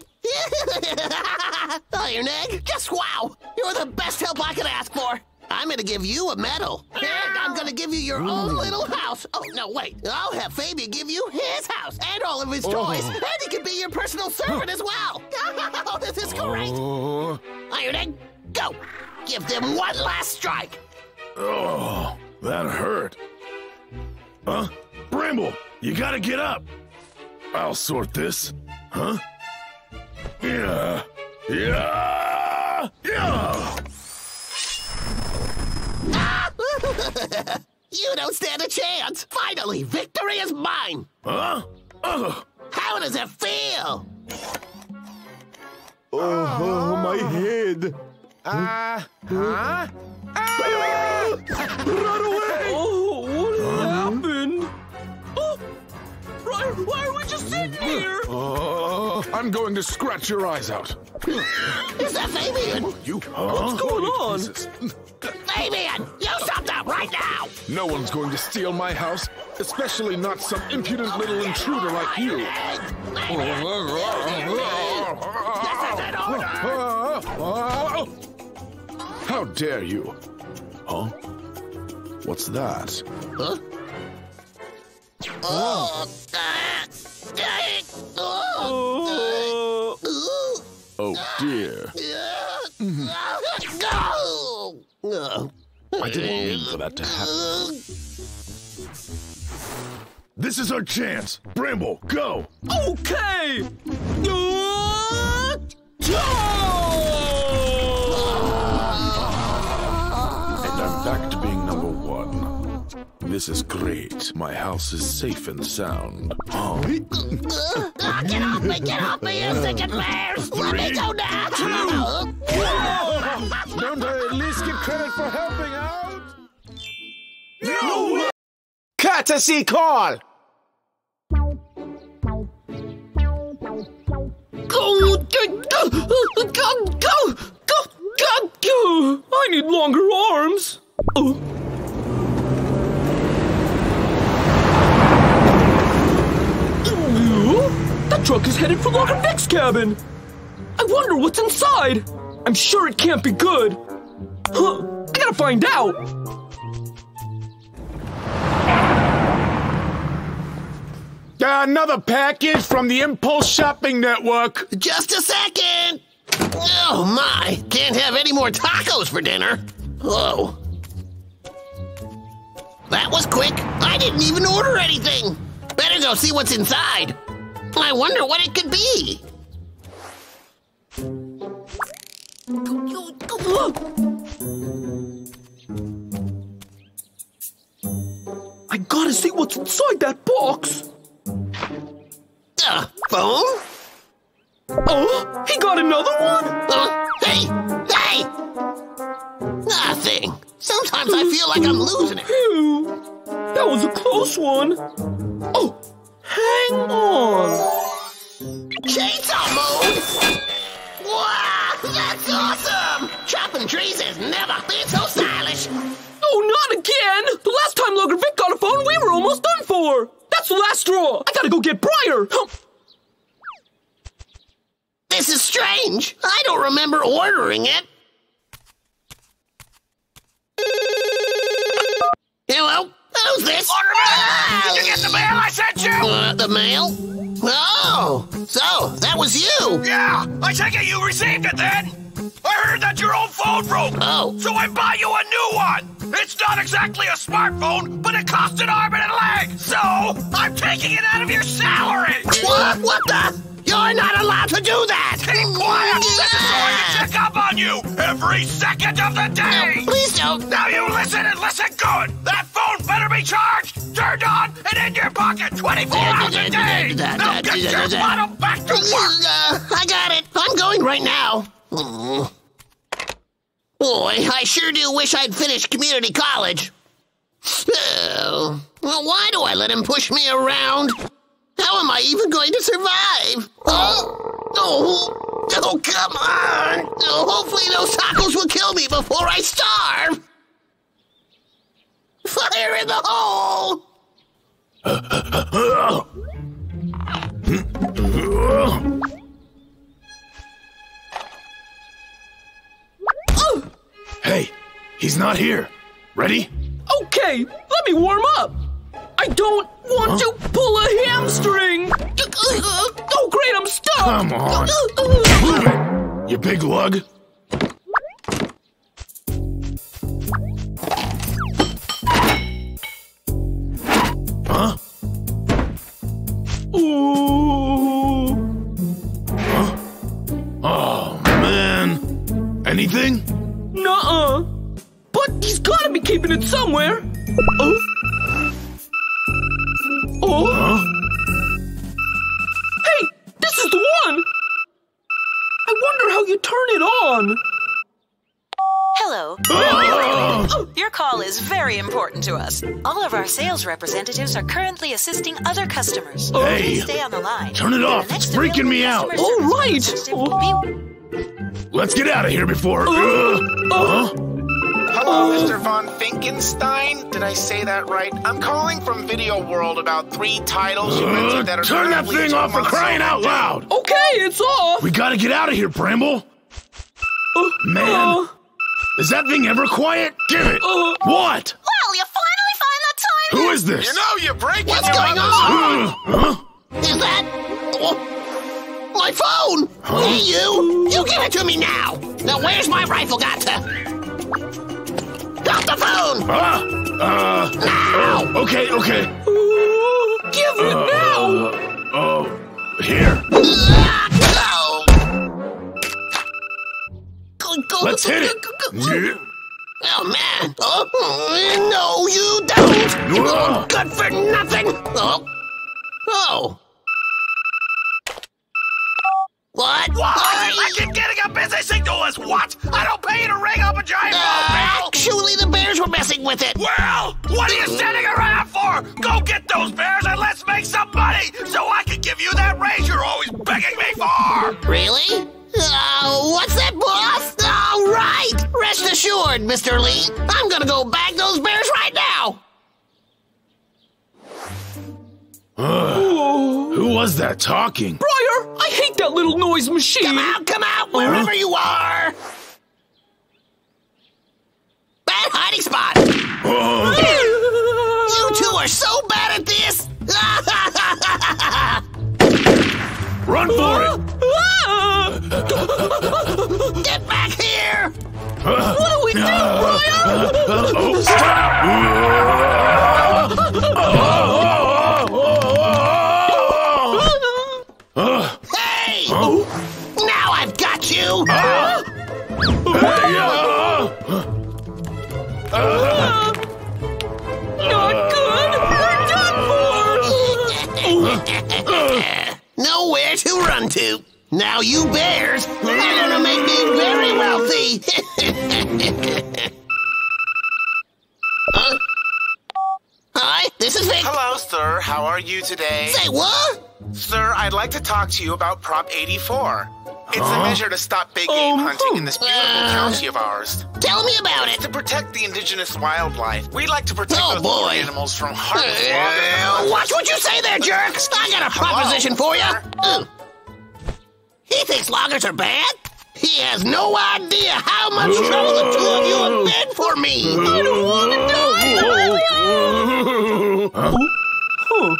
Iron Egg, just wow! You're the best help I could ask for. I'm gonna give you a medal. And I'm gonna give you your own little house. Oh, no, wait. I'll have Fabian give you his house and all of his oh. toys. And he can be your personal servant as well. Oh, this is great. Oh. Iron Egg, go. Give them one last strike. Oh, that hurt. Huh? Bramble, you gotta get up. I'll sort this. Huh? Yeah. Yeah. Yeah. you don't stand a chance. Finally, victory is mine. Huh? Ugh. How does it feel? Oh, my head. Uh, huh? Run away! Oh, what happened? Oh, why, why are we just sitting here? Oh, I'm going to scratch your eyes out. Is that Fabian? You. What's going on? Fabian, you stop that right now! No one's going to steal my house, especially not some impudent little intruder like you. How dare you? Huh? What's that? Huh? Oh, uh, oh, Oh, Oh dear. no! I didn't mean for that to happen. This is our chance. Bramble, go. okay. And This is great. My house is safe and sound. Oh, Ah, get off me! Get off me, you stinking bears! Let me go now! Two, Don't I at least get credit for helping out? No! Courtesy call! Go, go, Go, go, go, go, go. I need longer arms. Oh. That truck is headed for Logger Vic's cabin. I wonder what's inside. I'm sure it can't be good. Huh, I gotta find out. Another package from the Impulse Shopping Network. Just a second. Oh my, can't have any more tacos for dinner. Oh. That was quick. I didn't even order anything. Better go see what's inside. I wonder what it could be. I gotta see what's inside that box. Uh, phone? Oh, he got another one? Uh, hey, hey! Nothing. Sometimes I feel like I'm losing it. That was a close one. Oh, hang on. Chainsaw mode? Wow, that's awesome! Chopping trees has never been so stylish. Oh, not again! The last time Logger Vic got a phone, we were almost done for. That's the last straw. I gotta go get Briar. This is strange. I don't remember ordering it. Hello? Who's this? Orderman! Did you get the mail I sent you? Uh, the mail? Oh, so that was you. Yeah, I take it you received it then. I heard that your old phone broke. Oh. So I bought you a new one. It's not exactly a smartphone, but it cost an arm and a leg. So I'm taking it out of your salary. What? What the? You're not allowed to do that. Keep quiet. This is I can check up on you every second of the day. No, please don't. Now you listen and listen good. That phone better be charged, turned on, and in your pocket 24 hours a day. Now get your bottom back to work. Uh, I got it. I'm going right now. Mm. Boy, I sure do wish I'd finished community college. Oh, well, why do I let him push me around? How am I even going to survive? Oh, oh, oh come on. Oh, hopefully those tacos will kill me before I starve. Fire in the hole! Hey, he's not here. Ready? Okay, let me warm up. I don't want huh? to pull a hamstring. Oh, great, I'm stuck. Come on. Move it, you big lug. Huh? Ooh. Huh? Oh, man. Anything? Nuh-uh. But he's gotta be keeping it somewhere. Oh. Oh. Huh? Hey, this is the one. I wonder how you turn it on. Hello. Oh. Your call is very important to us. All of our sales representatives are currently assisting other customers. Hey, Please stay on the line. Turn it off. It's freaking me out. All right. Oh. Let's get out of here before. Uh, uh, huh? Hello, Mr. Von Finkenstein. Did I say that right? I'm calling from Video World about three titles you rented that are Turn that thing off for crying out loud! Okay, it's off. We gotta get out of here, Bramble. Uh, Man, uh, is that thing ever quiet? Give it. Uh, what? Well, you finally find the time. Who is this? You know you're breaking What's your going mother's on? Uh, huh? Is that... Oh, my phone? Hey, you! You give it to me now! Now, where's my rifle got to? Drop the phone! Ah, uh, Now! uh, okay, okay. uh, give it Uh, now. Oh, here. Ah, go! Let's go, hit it. go, go, go. Yeah. Oh, man! Oh, no, you don't! Ah. Good for nothing! Oh. Oh. What? What? I keep getting a busy signal as what? I don't pay you to ring up a giant Uh, phone actually, the bears were messing with it. Well, what are you standing around for? Go get those bears and let's make some money so I can give you that raise you're always begging me for. Really? Oh, what's that, boss? All right. Rest assured, Mr. Lee. I'm gonna go bag those bears right now. Who was that talking? Briar, I hate that little noise machine. Come out, come out, wherever you are. Bad hiding spot. You two are so bad at this. Run for it! Get back here. What do we do, Briar? Oh, stop! Hey! I've got you. Not good. We're done for. Nowhere to run to. Now you bears are gonna make me very wealthy. huh? Hi, this is Vic. Hello, sir. How are you today? Say what? Sir, I'd like to talk to you about Prop 84. It's a measure to stop big game hunting in this beautiful county of ours. Tell me about it. To protect the indigenous wildlife, we'd like to protect Oh, those boy. animals from heartless Uh, watch what you say there, jerks. I got a proposition for you. He thinks loggers are bad? He has no idea how much trouble the two of you have been for me. I don't want to die.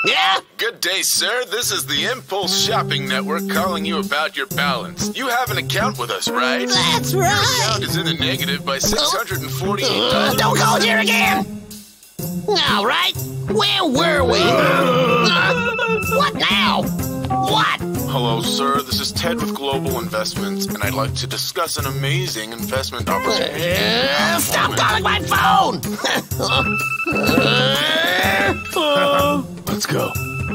Yeah? Good day, sir. This is the Impulse Shopping Network calling you about your balance. You have an account with us, right? That's right. Your account is in the negative by 648. Uh, don't go here again. All right. Where were we? Uh, what now? What? Hello, sir. This is Ted with Global Investments, and I'd like to discuss an amazing investment opportunity. Uh, stop calling my phone. Let's go.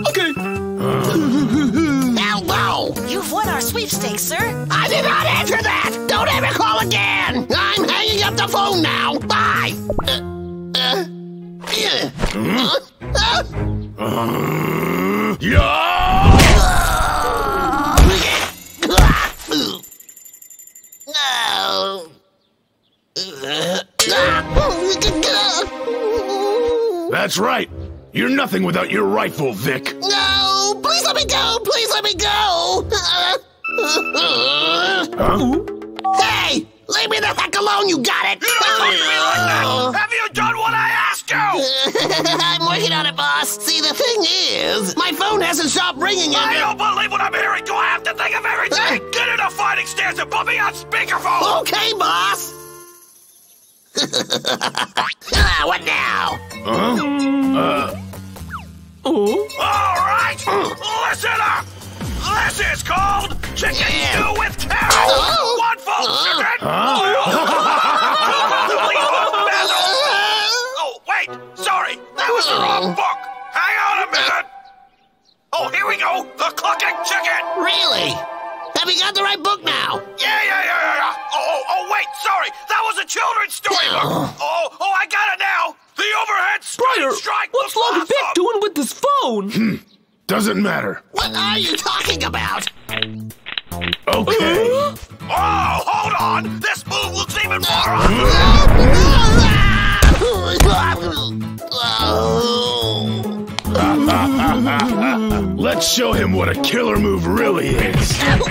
Okay. Hello. You've won our sweepstakes, sir. I did not answer that. Don't ever call again. I'm hanging up the phone now. Bye. Uh, uh, yeah. Uh, uh, Yeah! That's right. You're nothing without your rifle, Vic. No, please let me go. Please let me go. Hey, leave me the heck alone. You got it. You don't talk to me like that! Have you done what I asked you? I'm working on it, boss. See, the thing is, my phone hasn't stopped ringing. I don't believe what I'm hearing! Do I have to think of everything? Get in a fighting stance and put me on speakerphone! Okay, boss. Ah, what now? Oh. All right, listen up. This is called chicken stew with carrots. Oh. One full chicken. Complete. Oh wait, sorry, that was the wrong book. Hang on a minute. Oh, here we go. The clucking chicken. Really? Have you got the right book now? Yeah, yeah, yeah, yeah, yeah. Oh, oh, oh, wait, sorry. That was a children's storybook. Oh, oh, I got it now. The overhead Briar, speed strike what's was Log Vic awesome. doing with this phone? Hmm. Doesn't matter. What are you talking about? Okay. Oh, hold on. This move looks even more awesome. Let's show him what a killer move really is. Did it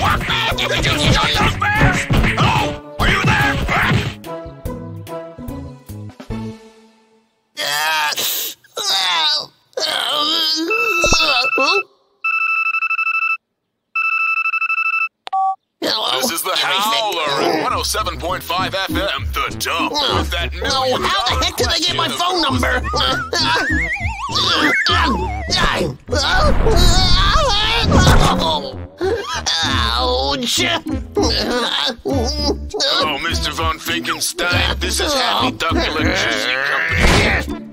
work? Did you stun those bears? Oh, are you there? This is the Howler at 107.5 FM, the dump. With that Oh, million how the heck did they get my phone number? Ouch! Oh, Mr. Von Finkenstein, this is Happy Duck Electricity Company.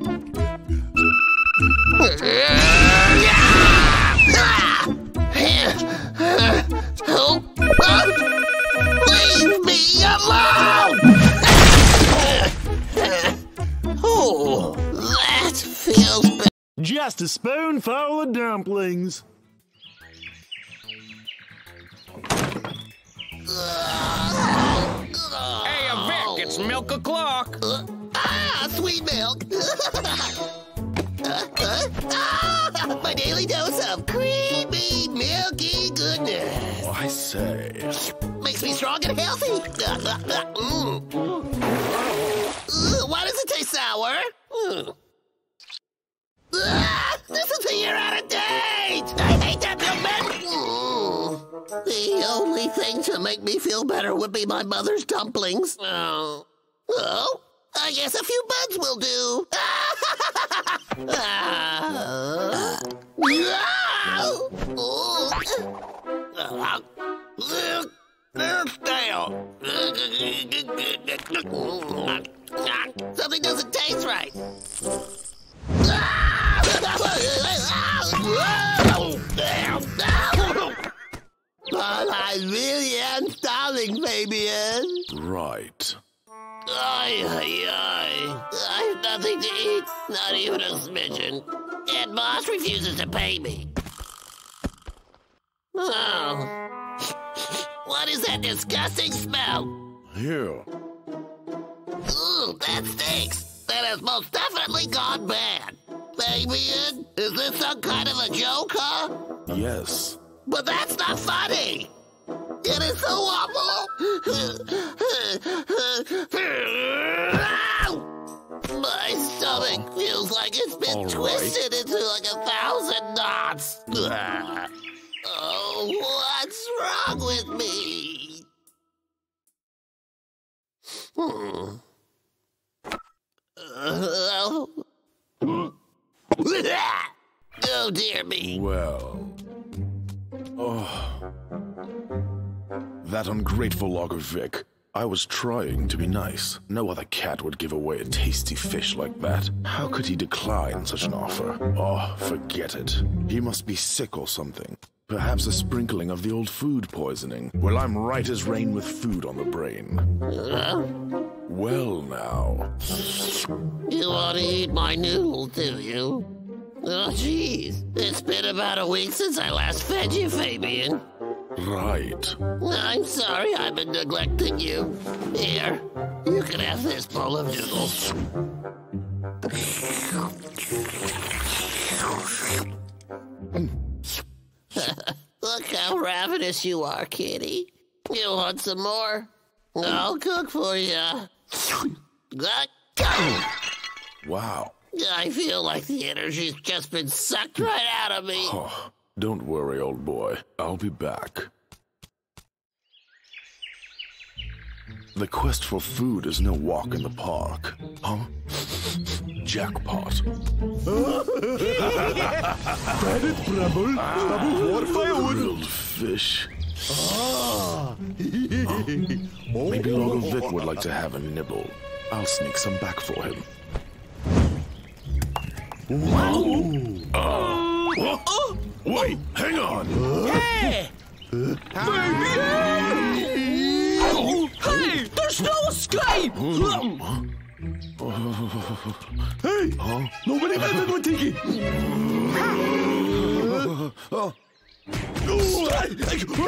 Leave me alone! Oh, feels. Just a spoonful of dumplings. Hey, a Vic, it's milk o'clock. Ah, sweet milk. Uh, uh, ah, my daily dose of creamy, milky goodness. I say. Makes me strong and healthy. Mm. Uh, Why does it taste sour? Mm. This is a year out of date! I hate that! Mm. The only thing to make me feel better would be my mother's dumplings. Oh. Oh, I guess a few buds will do. Ah. Something doesn't taste right. But I really am starving, Fabian. Right. Ay, ay, ay. I have nothing to eat, not even a smidgen. And boss refuses to pay me. Oh. What is that disgusting smell? Here. Ooh, that stinks. That has most definitely gone bad. Fabian, is this some kind of a joke, huh? Yes. But that's not funny. It is so awful. My stomach feels like it's been All right. twisted into like a thousand knots. Oh, what's wrong with me? Hmm. Oh dear me. Well. Oh. That ungrateful Logger Vic. I was trying to be nice. No other cat would give away a tasty fish like that. How could he decline such an offer? Oh, forget it. He must be sick or something. Perhaps a sprinkling of the old food poisoning. Well, I'm right as rain with food on the brain. Well, now. You want to eat my noodles, do you? Oh, jeez. It's been about a week since I last fed you, Fabian. Right. I'm sorry I've been neglecting you. Here, you can have this bowl of noodles. Look how ravenous you are, kitty. You want some more? I'll cook for you. Wow. I feel like the energy's just been sucked right out of me. Oh, don't worry, old boy. I'll be back. The quest for food is no walk in the park. Huh? Jackpot. Bramble, Bubble War Firewood. Grilled fish. Ah. Maybe Logger Vic would like to have a nibble. I'll sneak some back for him. Uh, wait, hang on. Hey! baby. Hey, there's no escape! Hey! Nobody better go Tiki!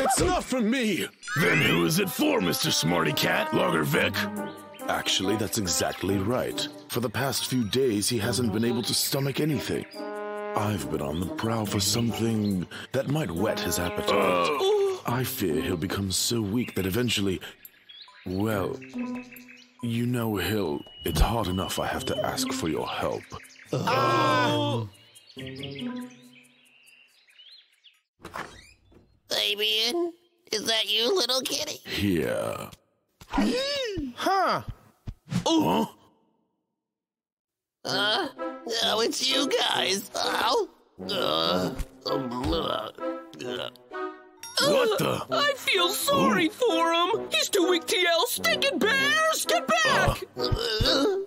It's not for me. Then who is it for, Mr. Smarty Cat, Logger Vic? Actually, that's exactly right. For the past few days, he hasn't been able to stomach anything. I've been on the prowl for something that might whet his appetite. Uh. I fear he'll become so weak that eventually. Well, you know, Hill, it's hard enough I have to ask for your help. Fabian, is that you, little kitty? Here. Huh? Huh? Uh, oh, it's you guys. Oh. Uh, um, uh, uh. What the? I feel sorry for him. He's too weak to yell, stinking bears, get back! Uh,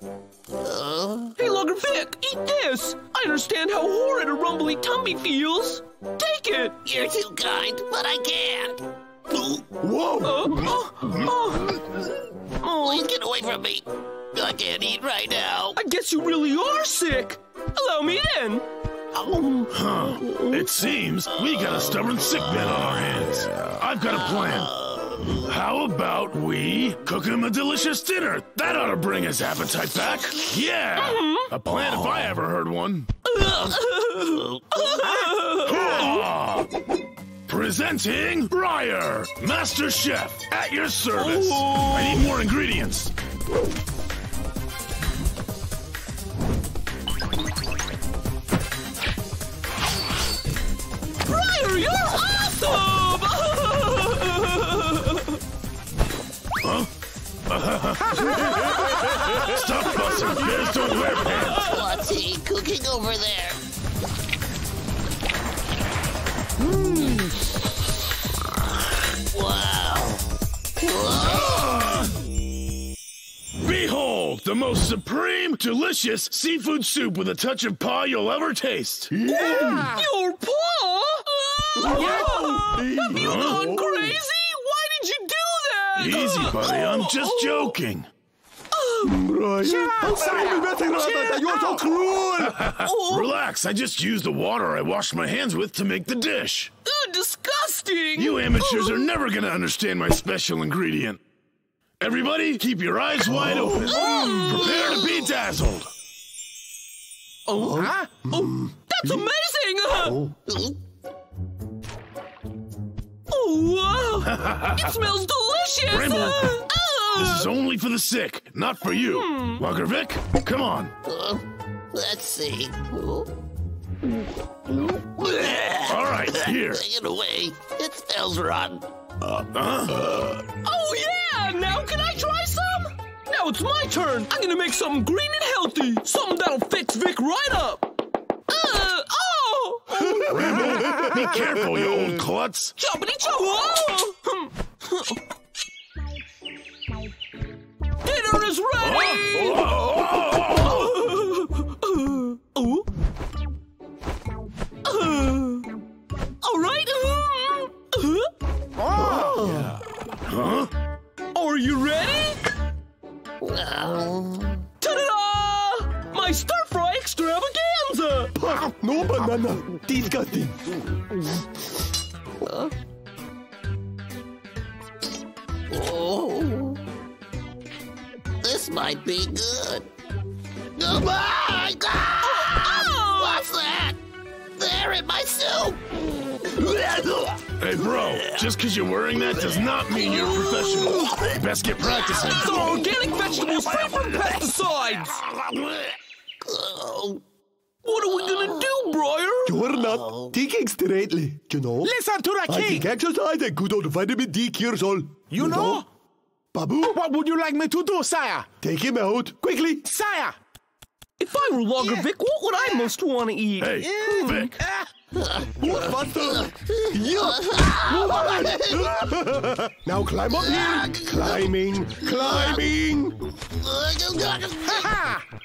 Hey, Logger Vic, eat this. I understand how horrid a rumbly tummy feels. Take it. you're too kind, but I can't. Whoa! Uh, Please get away from me. I can't eat right now. I guess you really are sick. Allow me in. Huh. It seems we got a stubborn sick man on our hands. I've got a plan. How about we cook him a delicious dinner? That ought to bring his appetite back. Yeah, a plan if I ever heard one. Presenting Briar, Master Chef, at your service. I need more ingredients. Stop fussing. Bears don't wear pants. What's he cooking over there? Wow. Behold, the most supreme, delicious seafood soup with a touch of paw you'll ever taste. Yeah. Your paw? Have you gone oh. crazy? Why did you do that? Easy, buddy. I'm just joking. Briar, I'm sorry, messing around. You're so cruel. Relax. I just used the water I washed my hands with to make the dish. Ooh, disgusting! You amateurs are never gonna understand my special ingredient. Everybody, keep your eyes wide open. Prepare to be dazzled. Oh, huh? oh that's amazing! Uh, Oh, wow! it smells delicious! Rainbow, Ah! This is only for the sick, not for you. Logger Vic, come on. Uh, let's see. All right, here. Take it away. It smells rotten. Uh, uh, Oh, yeah! Now can I try some? Now it's my turn. I'm gonna make something green and healthy. Something that'll fix Vic right up. Uh, oh! Rambo, be careful, you old klutz. Choppity chop! Dinner is ready! Oh. Uh, all right. Uh, Huh? Are you ready? Ta-da! My stir fry extravaganza! No banana. Disgusting. Oh. This might be good. Oh my God! What's that? There in my soup! Hey, bro, just because you're wearing that does not mean you're a professional. You best get practicing. The organic vegetables free from pesticides! Oh, What are we gonna oh. do, Briar? You're not oh. thinking straightly, you know. Listen to the I king. think exercise and good old vitamin D cures all. You know? Babu, What would you like me to do, sire? take him out quickly. Sire! If I were Logger Vic, what would I most want to eat? Hey, hmm. Vic, ah. What faster? now climb up here. Climbing, climbing.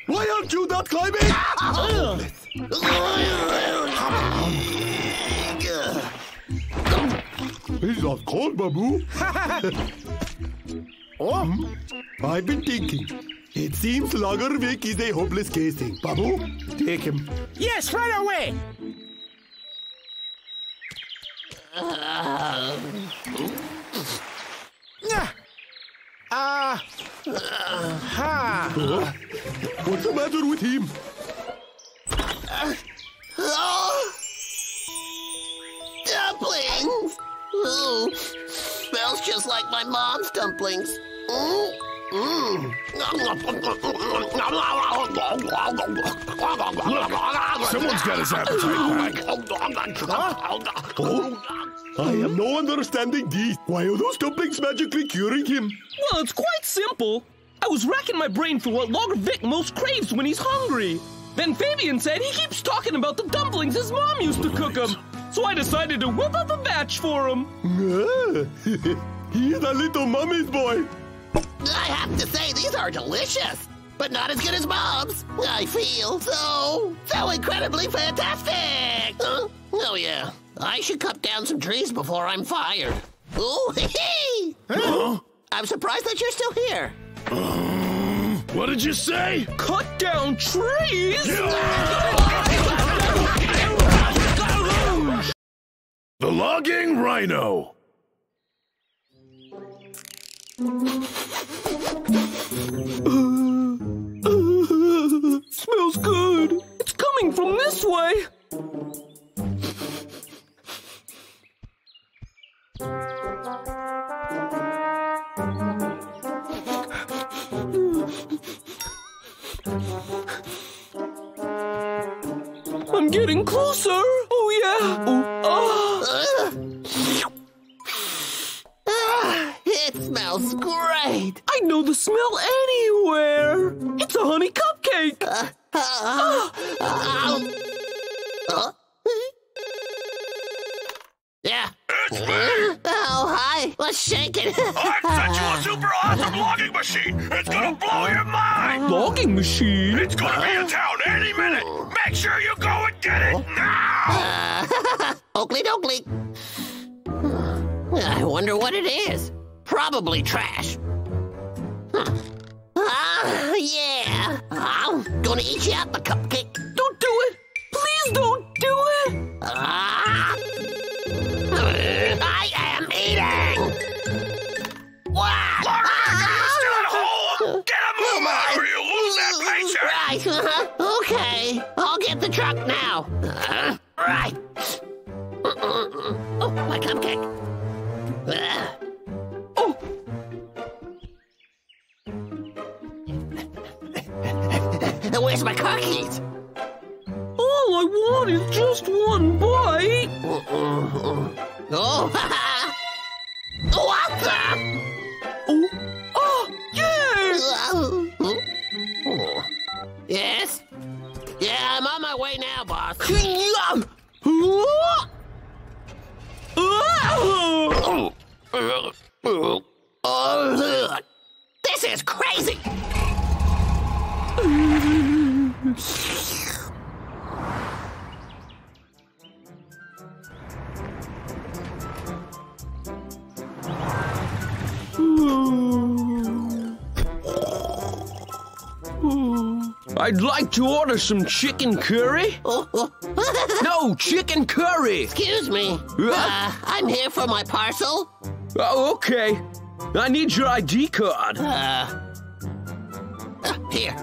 Why aren't you not climbing? He's not cold, Babu. Oh, I've been thinking. It seems Logger Vic is a hopeless casing. Babu, take him. yes, right away. Yeah. Uh, ha. What's the matter with him? Dumplings! Ooh, smells just like my mom's dumplings. Mm. Mm. someone's got his appetite back. I am no understanding these. Why are those dumplings magically curing him? Well, it's quite simple. I was racking my brain for what Logger Vic most craves when he's hungry. Then Fabian said he keeps talking about the dumplings his mom used to cook him. So I decided to whip up a batch for him. He is a little mommy's boy. I have to say, these are delicious, but not as good as mom's. I feel so, so incredibly fantastic. Huh? Oh, yeah. I should cut down some trees before I'm fired. Ooh, hee hee! Huh? I'm surprised that you're still here. Uh, what did you say? Cut down trees? The logging rhino. Smells good. It's coming from this way. I'm getting closer. Oh yeah. Oh, ah. Smells great. I know the smell anywhere. It's a honey cupcake. Uh, uh, uh, yeah. Oh, hi. Let's shake it. I've sent you a super awesome logging machine. It's gonna blow your mind. Logging machine. It's gonna be in town any minute. Make sure you go and get it now. Uh, Oakley dokley. I wonder what it is. Probably trash. Huh. Ah, yeah. I'm gonna eat you out the cupcake. Don't do it. Please don't do it. Ah. I am eating. Wow. Larry, you're still at home. Get a move on or you lose that paycheck. Right. uh-huh. Okay. I'll get the truck now. Uh, right. Oh, my cupcake. Where's my car keys? all I want is just one bite. Oh, what the? Oh, ah, ah. oh, ah, yes. Oh. Yes? Yeah, I'm on my way now, boss. Oh, this is crazy. I'd like to order some chicken curry. No, chicken curry. Excuse me. Uh, I'm here for my parcel. Oh, okay. I need your ID card. Uh, uh, here.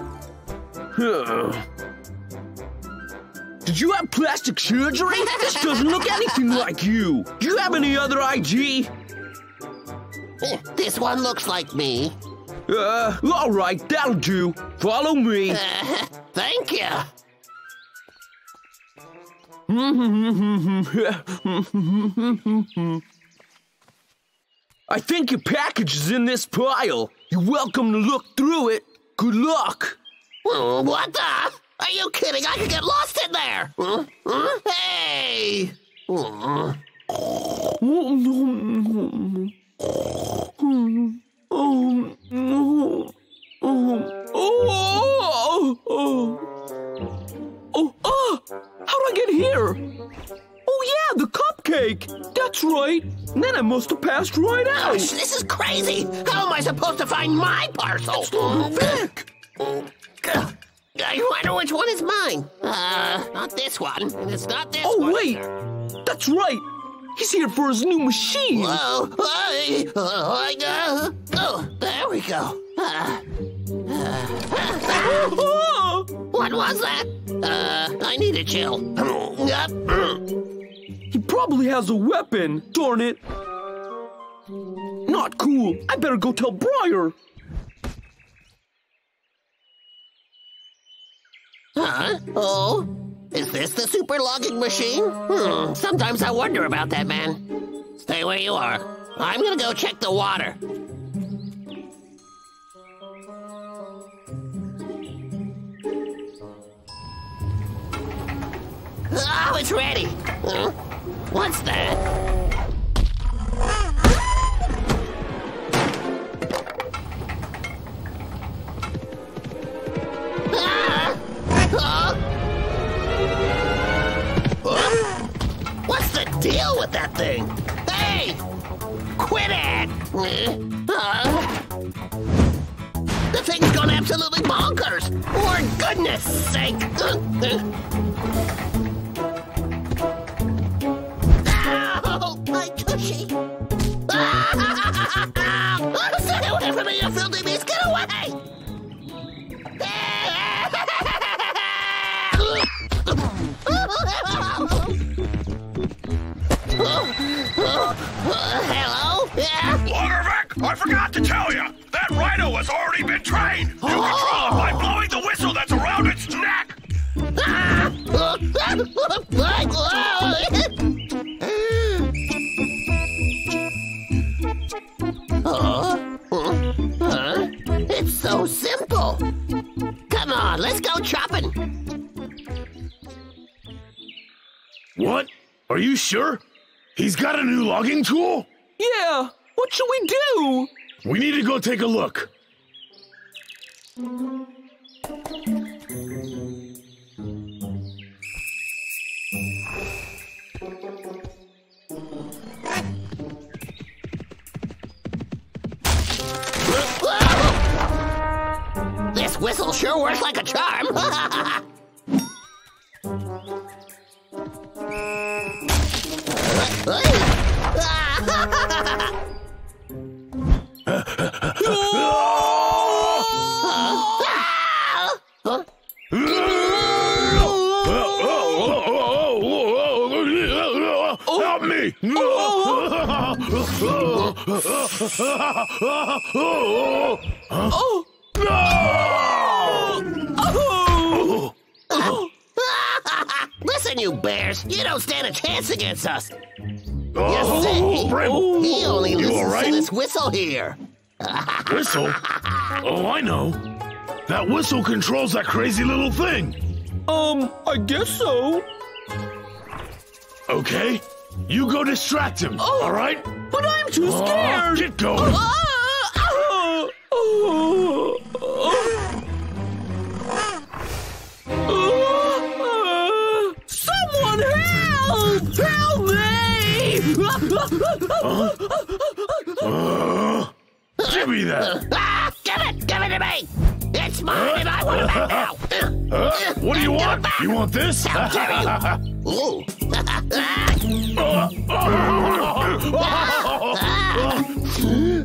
Did you have plastic surgery? This doesn't look anything like you. Do you have any other ID? This one looks like me. Uh, all right, that'll do. Follow me. Uh, thank you. I think your package is in this pile. You're welcome to look through it. Good luck. Hmm, What the? Are you kidding? I could get lost in there. Hmm? Hmm? Hey. Oh, oh, oh, oh, oh, oh, oh, how'd I get here? Oh, yeah, the cupcake. That's right. I must have passed right out. Gosh, this is crazy. How am I supposed to find my parcel? I wonder which one is mine. Uh, not this one. And it's not this Oh, one. wait. That's right. He's here for his new machine. Whoa. I, uh, oh, there we go. Uh, Oh, what was that? Uh, I need a chill. He probably has a weapon. Darn it. Not cool. I better go tell Briar. Huh? Oh? Is this the super logging machine? Hmm. Sometimes I wonder about that, man. Stay where you are. I'm gonna go check the water. Oh, it's ready. Huh? What's that? Deal with that thing? Hey! Quit it! Uh, the thing's gone absolutely bonkers! For goodness sake! Sure? He's got a new logging tool? Yeah, what should we do? We need to go take a look. Whistle controls that crazy little thing. Um, I guess so. Okay, you go distract him. Oh. all right?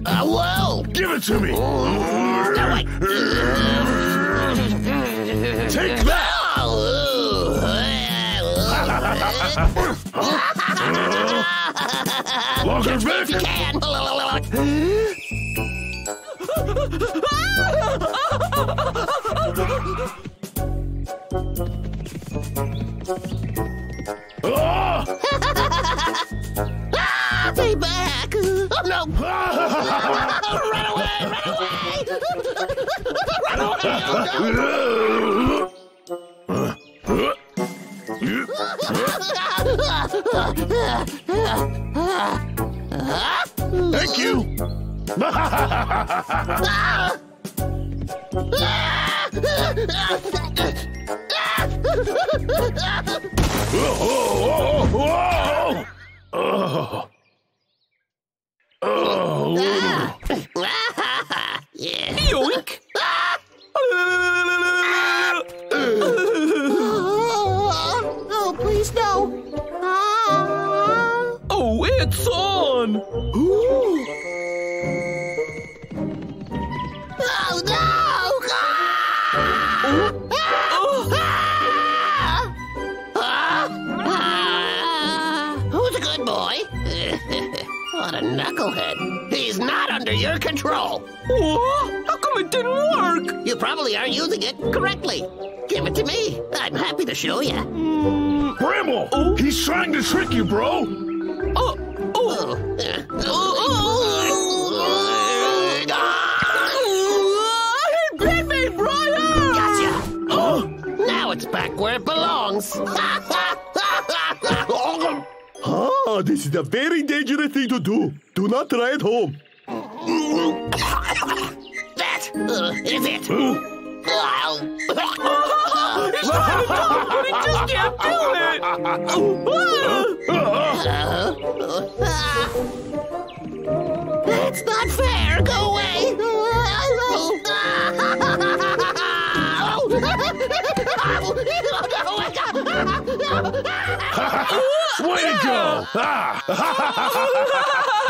Uh, whoa. Give it to me. No, wait. Take that. Longer If you can. Thank you. Oh, oh, oh. yeah. Yoink! Oh, oh, please no. Ah. Oh, it's on! Oh no! Who's a good boy? what a knucklehead. He's not under your control. What? How it didn't work? You probably aren't using it correctly. Give it to me. I'm happy to show you. Bramble! He's trying to trick you, bro! Oh, oh, oh, he bit me, Briar! Gotcha. Oh, now it's back where it belongs. Ah, this is a very dangerous thing to do. Do not try at home. that uh, is it. He's trying to talk, but he just can't do it! That's not fair. Go away. Way to go! Ah.